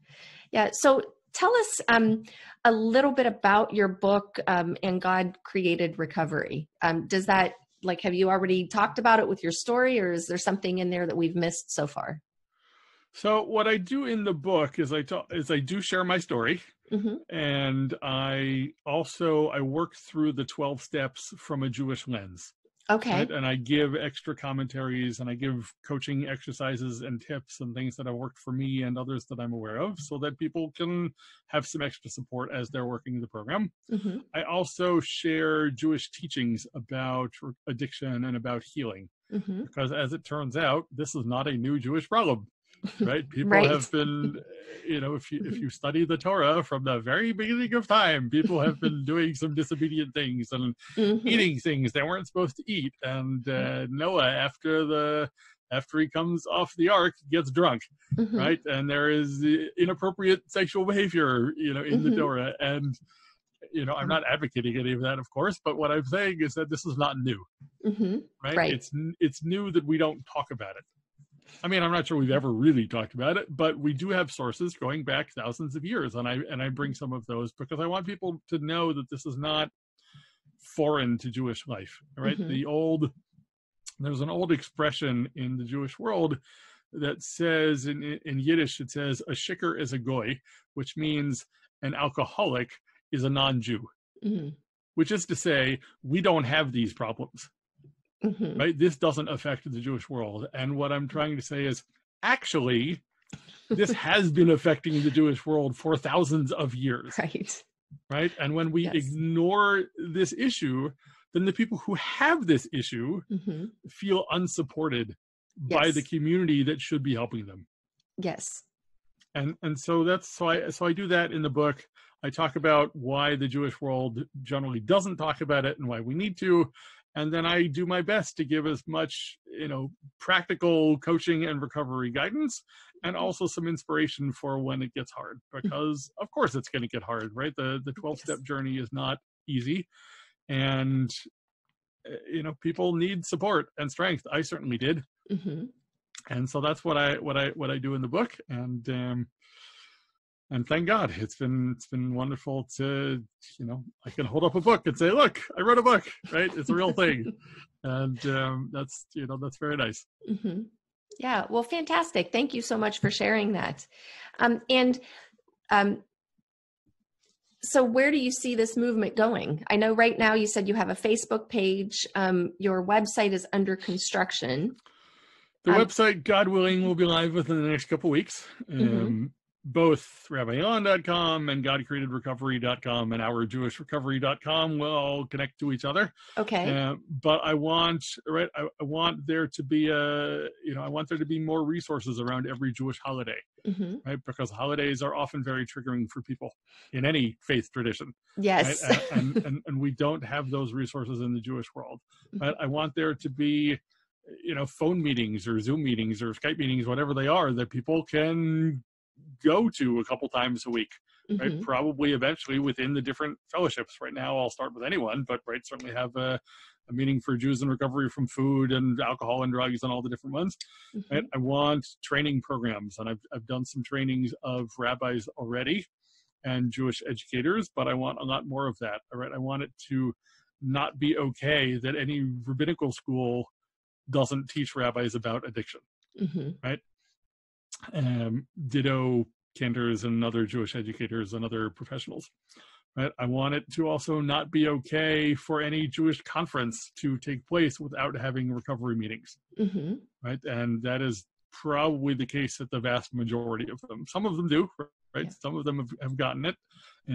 S2: Yeah. So tell us um, a little bit about your book um, and god created recovery. Um, does that like have you already talked about it with your story or is there something in there that we've missed so far?
S3: So what i do in the book is i talk is i do share my story. Mm-hmm. and i also i work through the 12 steps from a jewish lens
S2: Okay. Right?
S3: And I give extra commentaries and I give coaching exercises and tips and things that have worked for me and others that I'm aware of so that people can have some extra support as they're working the program. Mm-hmm. I also share Jewish teachings about addiction and about healing. Mm-hmm. Because as it turns out, this is not a new Jewish problem right people right. have been you know if you if you study the torah from the very beginning of time people have been doing some disobedient things and mm-hmm. eating things they weren't supposed to eat and uh, noah after the after he comes off the ark gets drunk mm-hmm. right and there is inappropriate sexual behavior you know in mm-hmm. the torah and you know i'm not advocating any of that of course but what i'm saying is that this is not new mm-hmm. right? right it's it's new that we don't talk about it I mean, I'm not sure we've ever really talked about it, but we do have sources going back thousands of years, and I and I bring some of those because I want people to know that this is not foreign to Jewish life. Right? Mm-hmm. The old there's an old expression in the Jewish world that says in in Yiddish it says a shikar is a goy, which means an alcoholic is a non-Jew. Mm-hmm. Which is to say, we don't have these problems mm-hmm. right? This doesn't affect the Jewish world. And what I'm trying to say is actually, this has been affecting the Jewish world for thousands of years.
S2: Right.
S3: Right. And when we yes. ignore this issue, then the people who have this issue mm-hmm. feel unsupported yes. by the community that should be helping them.
S2: Yes.
S3: And and so that's so I so I do that in the book. I talk about why the Jewish world generally doesn't talk about it and why we need to and then i do my best to give as much you know practical coaching and recovery guidance and mm-hmm. also some inspiration for when it gets hard mm-hmm. because of course it's going to get hard right the the 12 step journey is not easy and eh, you know people need support and strength i certainly did mm-hmm. and so that's what i what i what i do in the book and um and thank God, it's been it's been wonderful to you know I can hold up a book and say, look, I wrote a book, right? It's a real thing, and um, that's you know that's very nice. Mm-hmm.
S2: Yeah, well, fantastic. Thank you so much for sharing that. Um, and um, so, where do you see this movement going? I know right now you said you have a Facebook page. Um, your website is under construction.
S3: The um, website, God willing, will be live within the next couple weeks. Mm-hmm. Both rabbiilan.com and godcreatedrecovery.com and ourjewishrecovery.com will connect to each other.
S2: Okay.
S3: Uh, but I want, right, I, I, want there to be a, you know, I want there to be more resources around every Jewish holiday, mm-hmm. right? Because holidays are often very triggering for people in any faith tradition.
S2: Yes.
S3: Right? and, and, and, and, we don't have those resources in the Jewish world. But I want there to be, you know, phone meetings or Zoom meetings or Skype meetings, whatever they are, that people can go to a couple times a week mm-hmm. right probably eventually within the different fellowships right now i'll start with anyone but right certainly have a, a meeting for jews in recovery from food and alcohol and drugs and all the different ones mm-hmm. right? i want training programs and I've, I've done some trainings of rabbis already and jewish educators but i want a lot more of that all right i want it to not be okay that any rabbinical school doesn't teach rabbis about addiction mm-hmm. right um, ditto cantors and other Jewish educators and other professionals. Right? I want it to also not be okay for any Jewish conference to take place without having recovery meetings. Mm-hmm. Right, and that is probably the case at the vast majority of them. Some of them do, right? Yeah. Some of them have, have gotten it,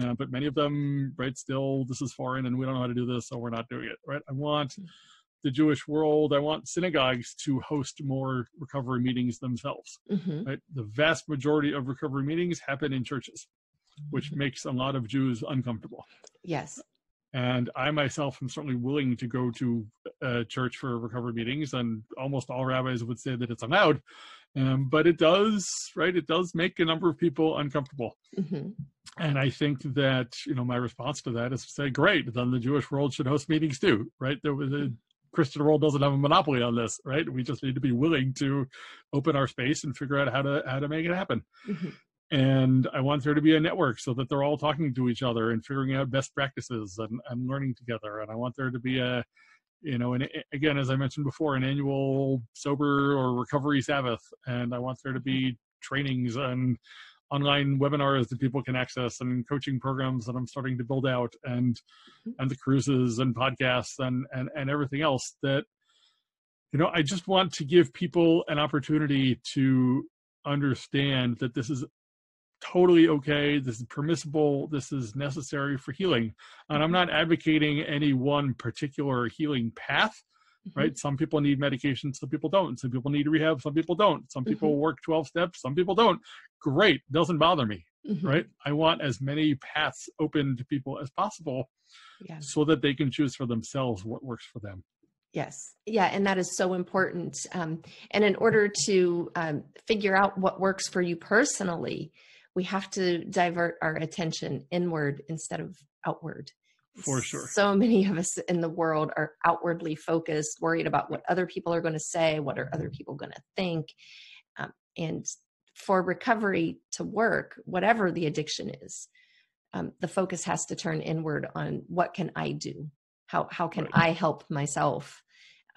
S3: uh, but many of them, right, still, this is foreign and we don't know how to do this, so we're not doing it, right? I want mm-hmm. The Jewish world, I want synagogues to host more recovery meetings themselves, mm-hmm. right? The vast majority of recovery meetings happen in churches, which mm-hmm. makes a lot of Jews uncomfortable.
S2: Yes.
S3: And I myself am certainly willing to go to a church for recovery meetings, and almost all rabbis would say that it's allowed. Um, but it does, right? It does make a number of people uncomfortable. Mm-hmm. And I think that, you know, my response to that is to say, great, then the Jewish world should host meetings too, right? There was a Christian world doesn't have a monopoly on this, right? We just need to be willing to open our space and figure out how to how to make it happen. Mm-hmm and I want there to be a network so that they're all talking to each other and figuring out best practices and, and learning together. And I want there to be a, you know, and again, as I mentioned before, an annual sober or recovery Sabbath. And I want there to be trainings and online webinars that people can access and coaching programs that I'm starting to build out and mm-hmm. and the cruises and podcasts and and and everything else that you know I just want to give people an opportunity to understand that this is totally okay. This is permissible. This is necessary for healing. And I'm mm-hmm. not advocating any one particular healing path, mm-hmm. right? Some people need medication, some people don't. Some people need rehab, some people don't. Some people mm-hmm. work 12 steps, some people don't. Great, doesn't bother me, mm-hmm. right? I want as many paths open to people as possible yeah. so that they can choose for themselves what works for them.
S2: Yes. Yeah. And that is so important. Um, and in order to um, figure out what works for you personally, we have to divert our attention inward instead of outward.
S3: For sure.
S2: So many of us in the world are outwardly focused, worried about what other people are going to say, what are other people going to think. Um, and for recovery to work, whatever the addiction is, um, the focus has to turn inward on what can I do? How, how can right. I help myself?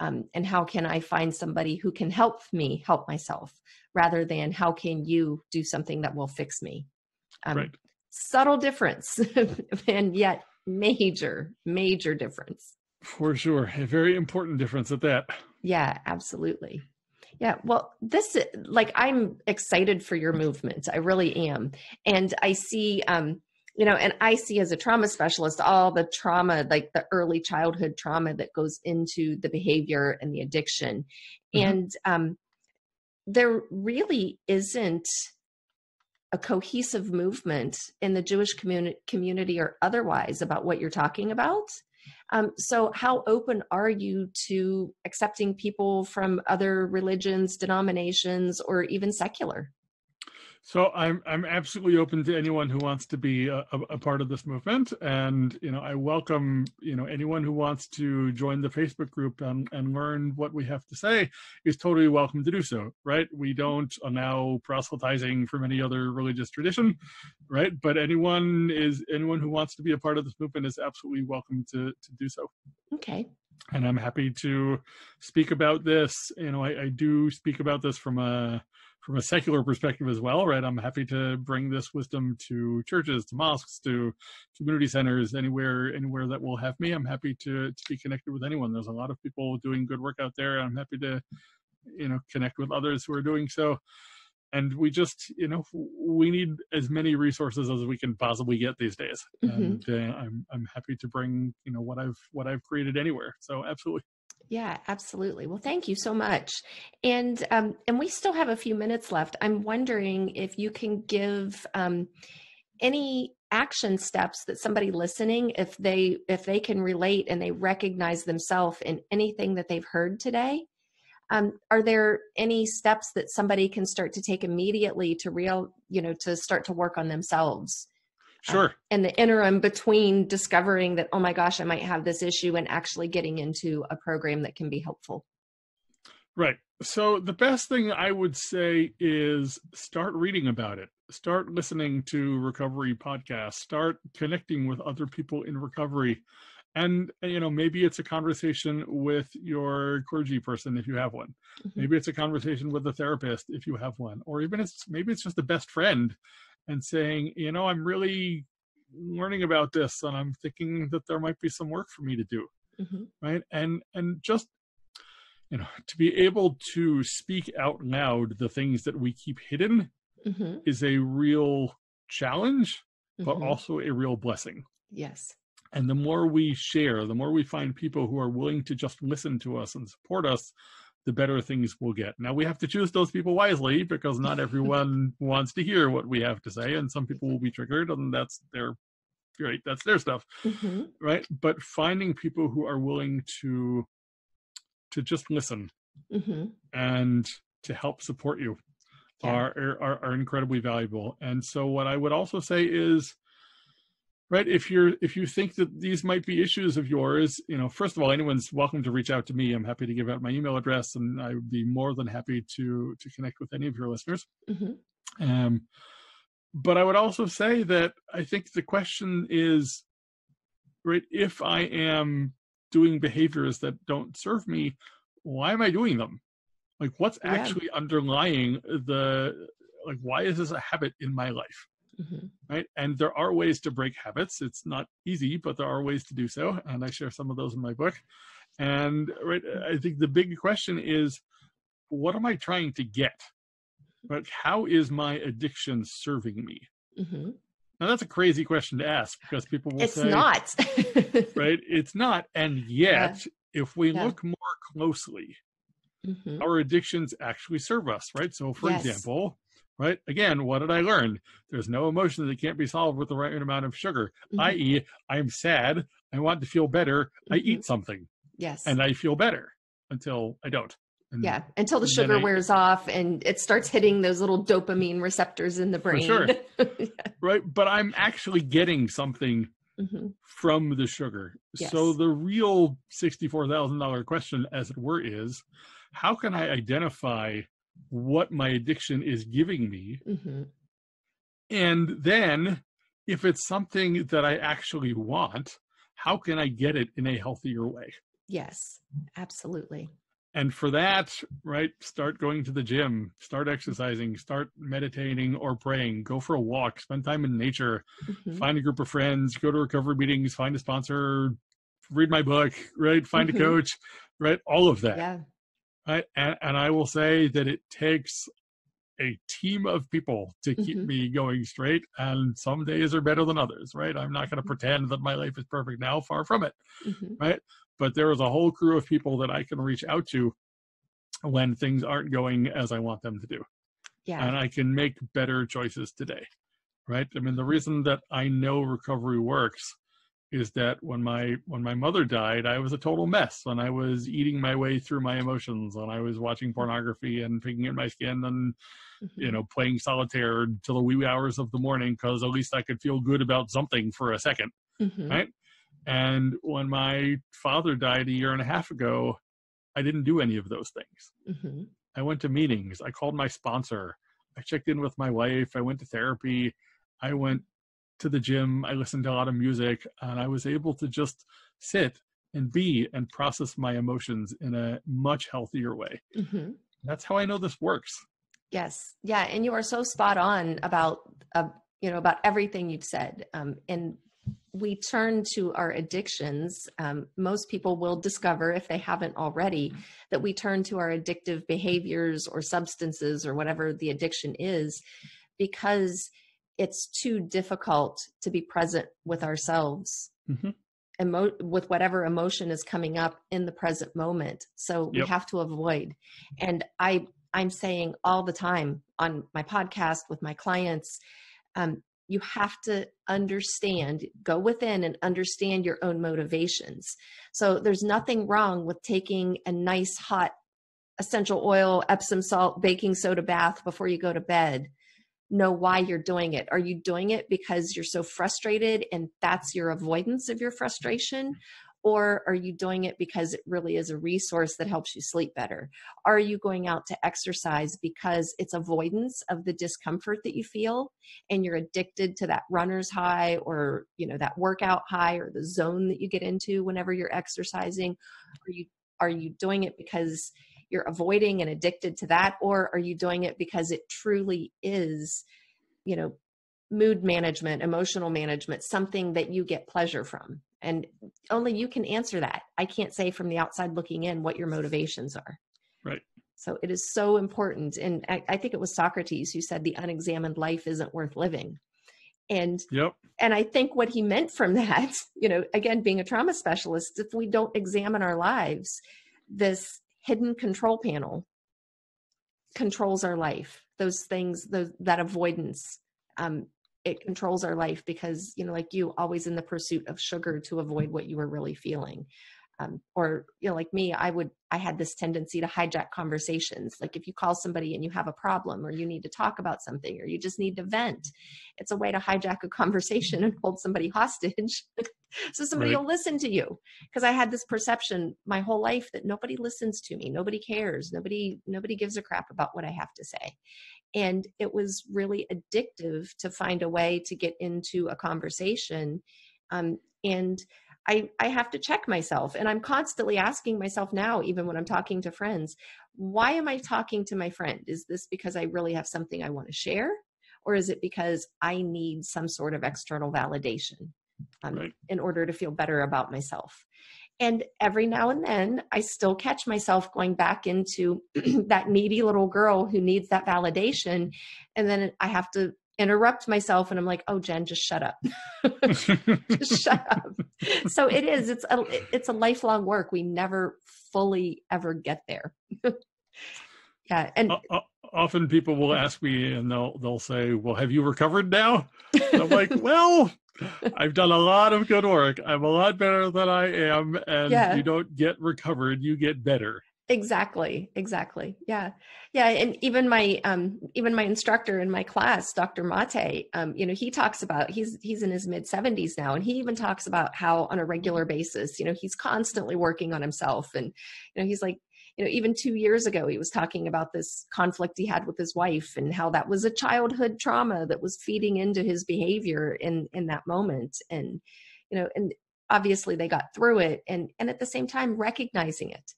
S2: um, and how can i find somebody who can help me help myself rather than how can you do something that will fix me um, right. subtle difference and yet major major difference.
S3: For sure. A very important difference at that.
S2: Yeah absolutely. Yeah well this like i'm excited for your movement. I really am. And i see um you know and i see as a trauma specialist all the trauma like the early childhood trauma that goes into the behavior and the addiction. Mm-hmm. and um, there really isn't a cohesive movement in the jewish community community or otherwise about what you're talking about. Um, so how open are you to accepting people from other religions denominations or even secular
S3: so I'm I'm absolutely open to anyone who wants to be a, a, part of this movement, and you know I welcome you know anyone who wants to join the Facebook group and and learn what we have to say is totally welcome to do so. Right? We don't allow proselytizing from any other religious tradition, right? But anyone is anyone who wants to be a part of this movement is absolutely welcome to to do so.
S2: Okay.
S3: And I'm happy to speak about this. You know, I, I do speak about this from a from a secular perspective as well, right? I'm happy to bring this wisdom to churches, to mosques, to community centers, anywhere, anywhere that will have me. I'm happy to to be connected with anyone. There's a lot of people doing good work out there. I'm happy to, you know, connect with others who are doing so. And we just, you know, we need as many resources as we can possibly get these days. Mm-hmm. And uh, I'm I'm happy to bring, you know, what I've what I've created anywhere. So absolutely.
S2: Yeah, absolutely. Well, thank you so much. And um, and we still have a few minutes left. I'm wondering if you can give um, any action steps that somebody listening, if they if they can relate and they recognize themselves in anything that they've heard today. Um, are there any steps that somebody can start to take immediately to real, you know, to start to work on themselves?
S3: Uh, sure.
S2: and the interim between discovering that, oh my gosh, I might have this issue and actually getting into a program that can be helpful.
S3: Right. So the best thing I would say is start reading about it. Start listening to recovery podcasts. Start connecting with other people in recovery. And you know, maybe it's a conversation with your clergy person if you have one. Mm-hmm. Maybe it's a conversation with a therapist if you have one, or even it's maybe it's just a best friend and saying, you know, I'm really learning about this and I'm thinking that there might be some work for me to do. Mm-hmm. Right. And and just you know, to be able to speak out loud the things that we keep hidden mm-hmm. is a real challenge, but mm-hmm. also a real blessing.
S2: Yes.
S3: And the more we share, the more we find people who are willing to just listen to us and support us, the better things will get. Now we have to choose those people wisely because not everyone wants to hear what we have to say, and some people will be triggered, and that's their right, that's their stuff, mm-hmm. right? But finding people who are willing to to just listen mm-hmm. and to help support you yeah. are, are are incredibly valuable. And so, what I would also say is right? If you're if you think that these might be issues of yours you know first of all anyone's welcome to reach out to me. I'm happy to give out my email address and i would be more than happy to to connect with any of your listeners. Mm-hmm. um, but i would also say that i think the question is right if i am doing behaviors that don't serve me why am i doing them? Like what's yeah. actually underlying the like why is this a habit in my life Mm-hmm. Right. And there are ways to break habits. It's not easy, but there are ways to do so. And I share some of those in my book. And right, I think the big question is what am I trying to get? But how is my addiction serving me? Mm-hmm. Now that's a crazy question to ask because people will
S2: it's
S3: say, It's
S2: not.
S3: right? It's not. And yet, yeah. if we yeah. look more closely, mm-hmm. our addictions actually serve us, right? So, for yes. example, right? Again, what did I learn? There's no emotion that can't be solved with the right amount of sugar, mm-hmm. i.e., I'm sad, I want to feel better, mm-hmm. I eat something.
S2: Yes.
S3: And I feel better until I don't.
S2: And, yeah, until the sugar I, wears off and it starts hitting those little dopamine receptors in the brain.
S3: sure. yeah. Right. But I'm actually getting something mm-hmm. from the sugar. Yes. So the real $64,000 question, as it were, is how can I identify what my addiction is giving me. Mm-hmm. And then, if it's something that I actually want, how can I get it in a healthier way?
S2: Yes, absolutely.
S3: And for that, right, start going to the gym, start exercising, start meditating or praying, go for a walk, spend time in nature, mm-hmm. find a group of friends, go to recovery meetings, find a sponsor, read my book, right, find mm-hmm. a coach, right, all of that.
S2: Yeah.
S3: Right? And, and I will say that it takes a team of people to keep mm-hmm. me going straight and some days are better than others right i'm not going to mm-hmm. pretend that my life is perfect now far from it mm-hmm. right but there is a whole crew of people that i can reach out to when things aren't going as i want them to do
S2: yeah
S3: and i can make better choices today right i mean the reason that i know recovery works is that when my when my mother died i was a total mess when i was eating my way through my emotions when i was watching pornography and picking at my skin and mm-hmm. you know playing solitaire till the wee hours of the morning because at least i could feel good about something for a 2nd mm-hmm. right? And when my father died a year and a half ago i didn't do any of those things. Mm-hmm. i went to meetings. I called my sponsor. I checked in with my wife. I went to therapy. I went to the gym. I listened to a lot of music, and I was able to just sit and be and process my emotions in a much healthier way. Mm-hmm. That's how I know this works.
S2: Yes, yeah, and you are so spot on about uh, you know about everything you've said. Um, and we turn to our addictions. Um, most people will discover, if they haven't already, that we turn to our addictive behaviors or substances or whatever the addiction is, because it's too difficult to be present with ourselves mm-hmm. emo- with whatever emotion is coming up in the present moment so yep. we have to avoid and i i'm saying all the time on my podcast with my clients um, you have to understand go within and understand your own motivations so there's nothing wrong with taking a nice hot essential oil epsom salt baking soda bath before you go to bed know why you're doing it. Are you doing it because you're so frustrated and that's your avoidance of your frustration? Or are you doing it because it really is a resource that helps you sleep better? Are you going out to exercise because it's avoidance of the discomfort that you feel and you're addicted to that runner's high or, you know, that workout high or the zone that you get into whenever you're exercising? Are you are you doing it because you're avoiding and addicted to that or are you doing it because it truly is you know mood management emotional management something that you get pleasure from? And only you can answer that. I can't say from the outside looking in what your motivations are.
S3: Right.
S2: So it is so important and I, I think it was socrates who said the unexamined life isn't worth living. And
S3: yep.
S2: and i think what he meant from that you know again being a trauma specialist if we don't examine our lives this hidden control panel controls our life. Those things those that avoidance um, it controls our life because you know like you always in the pursuit of sugar to avoid what you were really feeling um, or you know like me i would i had this tendency to hijack conversations. Like if you call somebody and you have a problem or you need to talk about something or you just need to vent it's a way to hijack a conversation and hold somebody hostage. So somebody right. will listen to you. Because i had this perception my whole life that nobody listens to me. Nobody cares. Nobody nobody gives a crap about what i have to say. And it was really addictive to find a way to get into a conversation um, and I, I have to check myself and i'm constantly asking myself now even when i'm talking to friends why am i talking to my friend is this because i really have something i want to share or is it because i need some sort of external validation um, right. in order to feel better about myself and every now and then i still catch myself going back into that needy little girl who needs that validation and then i have to interrupt myself and I'm like, "Oh, Jen, just shut up. just shut up." So it is. It's a it's a lifelong work. We never fully ever get there. yeah, and
S3: uh, often people will ask me and they'll they'll say, "Well, have you recovered now?" And I'm like, "Well, I've done a lot of good work. I'm a lot better than I am and yeah. you don't get recovered, you get better."
S2: Exactly exactly yeah. Yeah and even my um even my instructor in my class dr mate um you know he talks about he's he's in his mid 70s now and he even talks about how on a regular basis you know he's constantly working on himself and you know he's like you know even 2 years ago he was talking about this conflict he had with his wife and how that was a childhood trauma that was feeding into his behavior in in that moment and you know and obviously they got through it and and at the same time recognizing it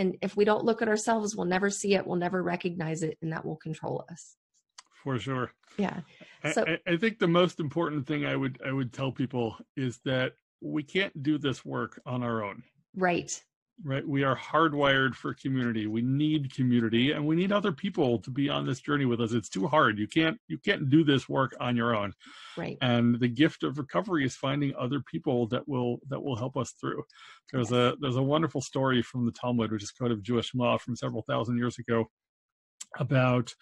S2: and if we don't look at ourselves we'll never see it we'll never recognize it and that will control us.
S3: For sure.
S2: Yeah.
S3: So I, I, think the most important thing i would i would tell people is that we can't do this work on our own.
S2: Right
S3: right? We are hardwired for community. We need community and we need other people to be on this journey with us. It's too hard. You can't you can't do this work on your own.
S2: Right.
S3: And the gift of recovery is finding other people that will that will help us through. There's yes. a there's a wonderful story from the talmud which is code of jewish law from several thousand years ago about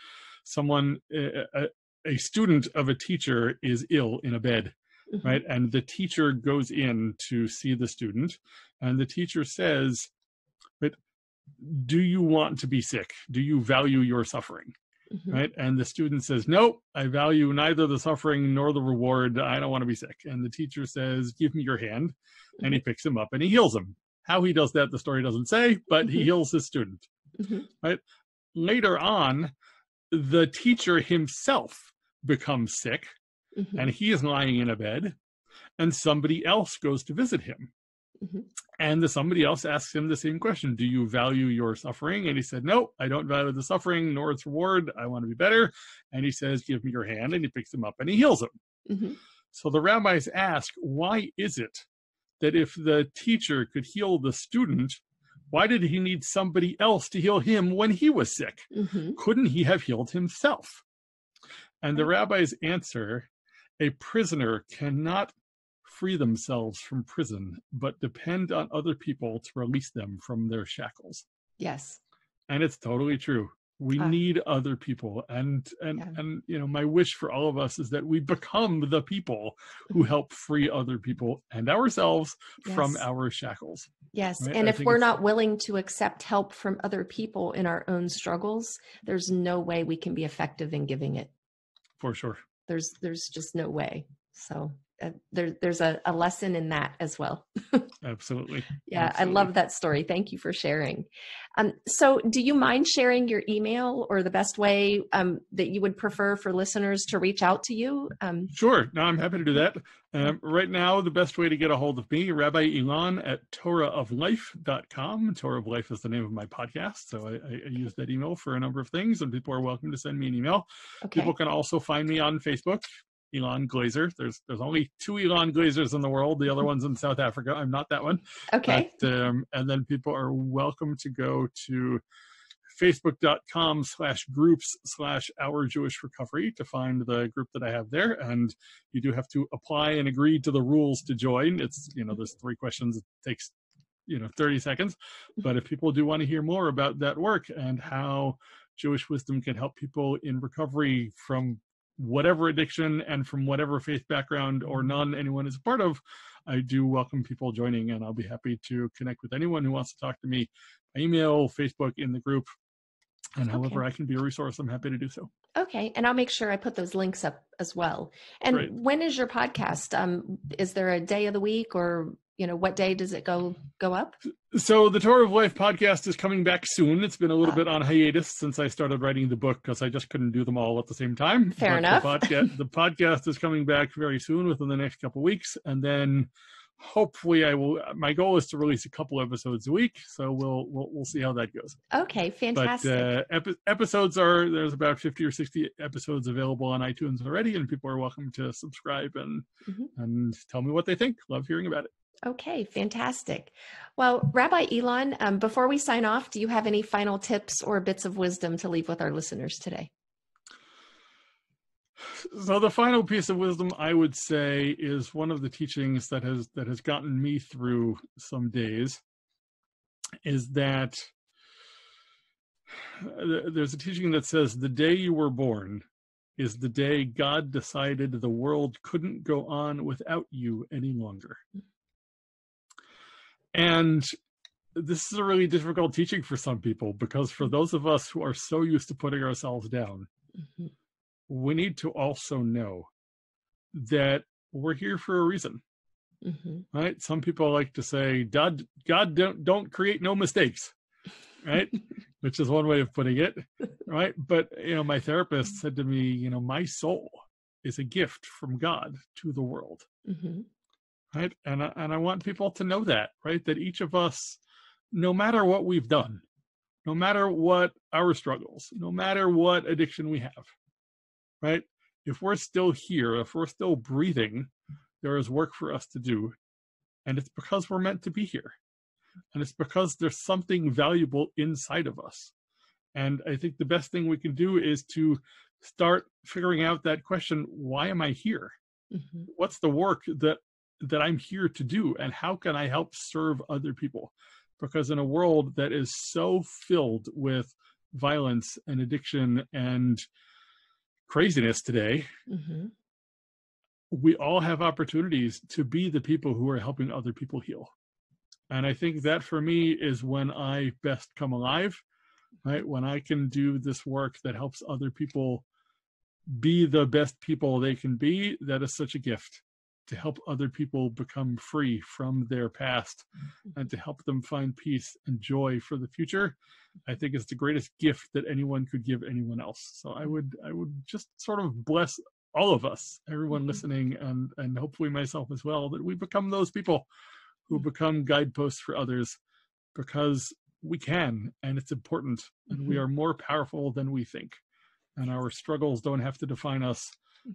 S3: someone eh, eh, a, a student of a teacher is ill in a bed mm-hmm. right? And the teacher goes in to see the student, and the teacher says, "But do you want to be sick? Do you value your suffering?" Mm-hmm. Right? And the student says, "Nope, I value neither the suffering nor the reward. I don't want to be sick." And the teacher says, "Give me your hand," mm-hmm. and he mm-hmm. picks him up and he heals him. How he does that, the story doesn't say, but he mm-hmm. heals his student. Mm-hmm. Right? Later on, the teacher himself becomes sick mm-hmm. and he is lying in a bed and somebody else goes to visit him mm-hmm. and the somebody else asks him the same question do you value your suffering and he said no i don't value the suffering nor its reward i want to be better and he says give me your hand and he picks him up and he heals him mm-hmm. so the rabbis ask why is it that if the teacher could heal the student why did he need somebody else to heal him when he was sick? Mm-hmm. Couldn't he have healed himself? And the rabbis answer a prisoner cannot free themselves from prison, but depend on other people to release them from their shackles.
S2: Yes.
S3: And it's totally true. We uh, need other people. And and yeah. and you know, my wish for all of us is that we become the people who help free other people and ourselves yes. from our shackles.
S2: Yes. Right? And I if we're not willing to accept help from other people in our own struggles, there's no way we can be effective in giving it.
S3: For sure
S2: there's there's just no way. So uh, there, there's a, a lesson in that as well.
S3: Absolutely.
S2: yeah,
S3: Absolutely.
S2: I love that story. Thank you for sharing. Um, so, do you mind sharing your email or the best way um, that you would prefer for listeners to reach out to you? Um,
S3: sure. No, I'm happy to do that. Um, right now, the best way to get a hold of me, Rabbi Ilan at TorahofLife.com. Torah of Life is the name of my podcast. So, I, I use that email for a number of things, and people are welcome to send me an email. Okay. People can also find me on Facebook Ilan Glazer. There's there's only two Ilan Glazers in the world. The other one's in South Africa. I'm not that one.
S2: Okay.
S3: But, um, and then people are welcome to go to facebook.com slash groups slash our Jewish recovery to find the group that I have there. And you do have to apply and agree to the rules to join. It's, you know, there's three questions. It takes, you know, 30 seconds. But if people do want to hear more about that work and how Jewish wisdom can help people in recovery from whatever addiction and from whatever faith background or none anyone is a part of, I do welcome people joining and I'll be happy to connect with anyone who wants to talk to me email, Facebook, in the group. And however okay. I can be a resource, I'm happy to do so.
S2: Okay. And I'll make sure I put those links up as well. And Great. when is your podcast? Um, is there a day of the week or you know what day does it go go up
S3: so the Torah of Life podcast is coming back soon it's been a little uh, bit on hiatus since i started writing the book because i just couldn't do them all at the same time
S2: fair but enough
S3: the podcast, the podcast is coming back very soon within the next couple weeks and then hopefully I will. My goal is to release a couple episodes a week, so we'll we'll, we'll see how that goes.
S2: Okay, fantastic.
S3: But uh, epi- episodes are there's about fifty or sixty episodes available on iTunes already, and people are welcome to subscribe and mm-hmm. and tell me what they think. Love hearing about it.
S2: Okay, fantastic. Well, Rabbi Ilan, um, before we sign off, do you have any final tips or bits of wisdom to leave with our listeners today?
S3: so the final piece of wisdom i would say is one of the teachings that has that has gotten me through some days is that uh, there's a teaching that says the day you were born is the day god decided the world couldn't go on without you any longer and this is a really difficult teaching for some people because for those of us who are so used to putting ourselves down mm-hmm we need to also know that we're here for a reason. Mm-hmm. Right? Some people like to say, God, God don't don't create no mistakes. Right? Which is one way of putting it. Right. But you know, my therapist said to me, you know, my soul is a gift from God to the world. Mm-hmm. Right. And I, and I want people to know that, right? That each of us, no matter what we've done, no matter what our struggles, no matter what addiction we have, right? If we're still here, if we're still breathing, there is work for us to do. And it's because we're meant to be here. And it's because there's something valuable inside of us. And I think the best thing we can do is to start figuring out that question why am I here? Mm-hmm. What's the work that that I'm here to do and how can I help serve other people? Because in a world that is so filled with violence and addiction and craziness today, mm-hmm. we all have opportunities to be the people who are helping other people heal. And I think that for me is when I best come alive, right? When I can do this work that helps other people be the best people they can be, that is such a gift to help other people become free from their past mm-hmm. and to help them find peace and joy for the future i think is the greatest gift that anyone could give anyone else so i would i would just sort of bless all of us everyone mm-hmm. listening and and hopefully myself as well that we become those people who mm-hmm. become guideposts for others because we can and it's important and we are more powerful than we think and our struggles don't have to define us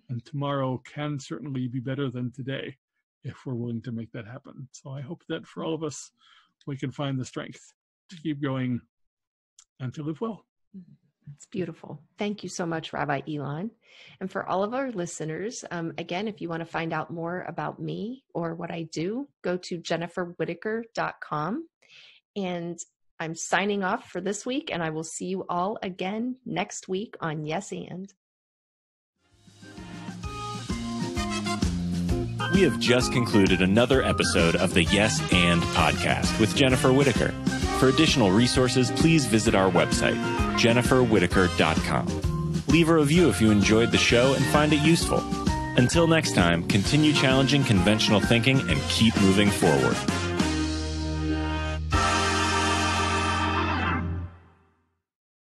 S3: and tomorrow can certainly be better than today if we're willing to make that happen. So I hope that for all of us, we can find the strength to keep going and to live well.
S2: It's beautiful. Thank you so much, Rabbi Ilan. And for all of our listeners, um, again, if you want to find out more about me or what I do, go to jenniferwhitaker.com. And I'm signing off for this week, and I will see you all again next week on Yes and.
S1: We have just concluded another episode of the Yes and podcast with Jennifer Whitaker. For additional resources, please visit our website, jenniferwhitaker.com. Leave a review if you enjoyed the show and find it useful. Until next time, continue challenging conventional thinking and keep moving forward.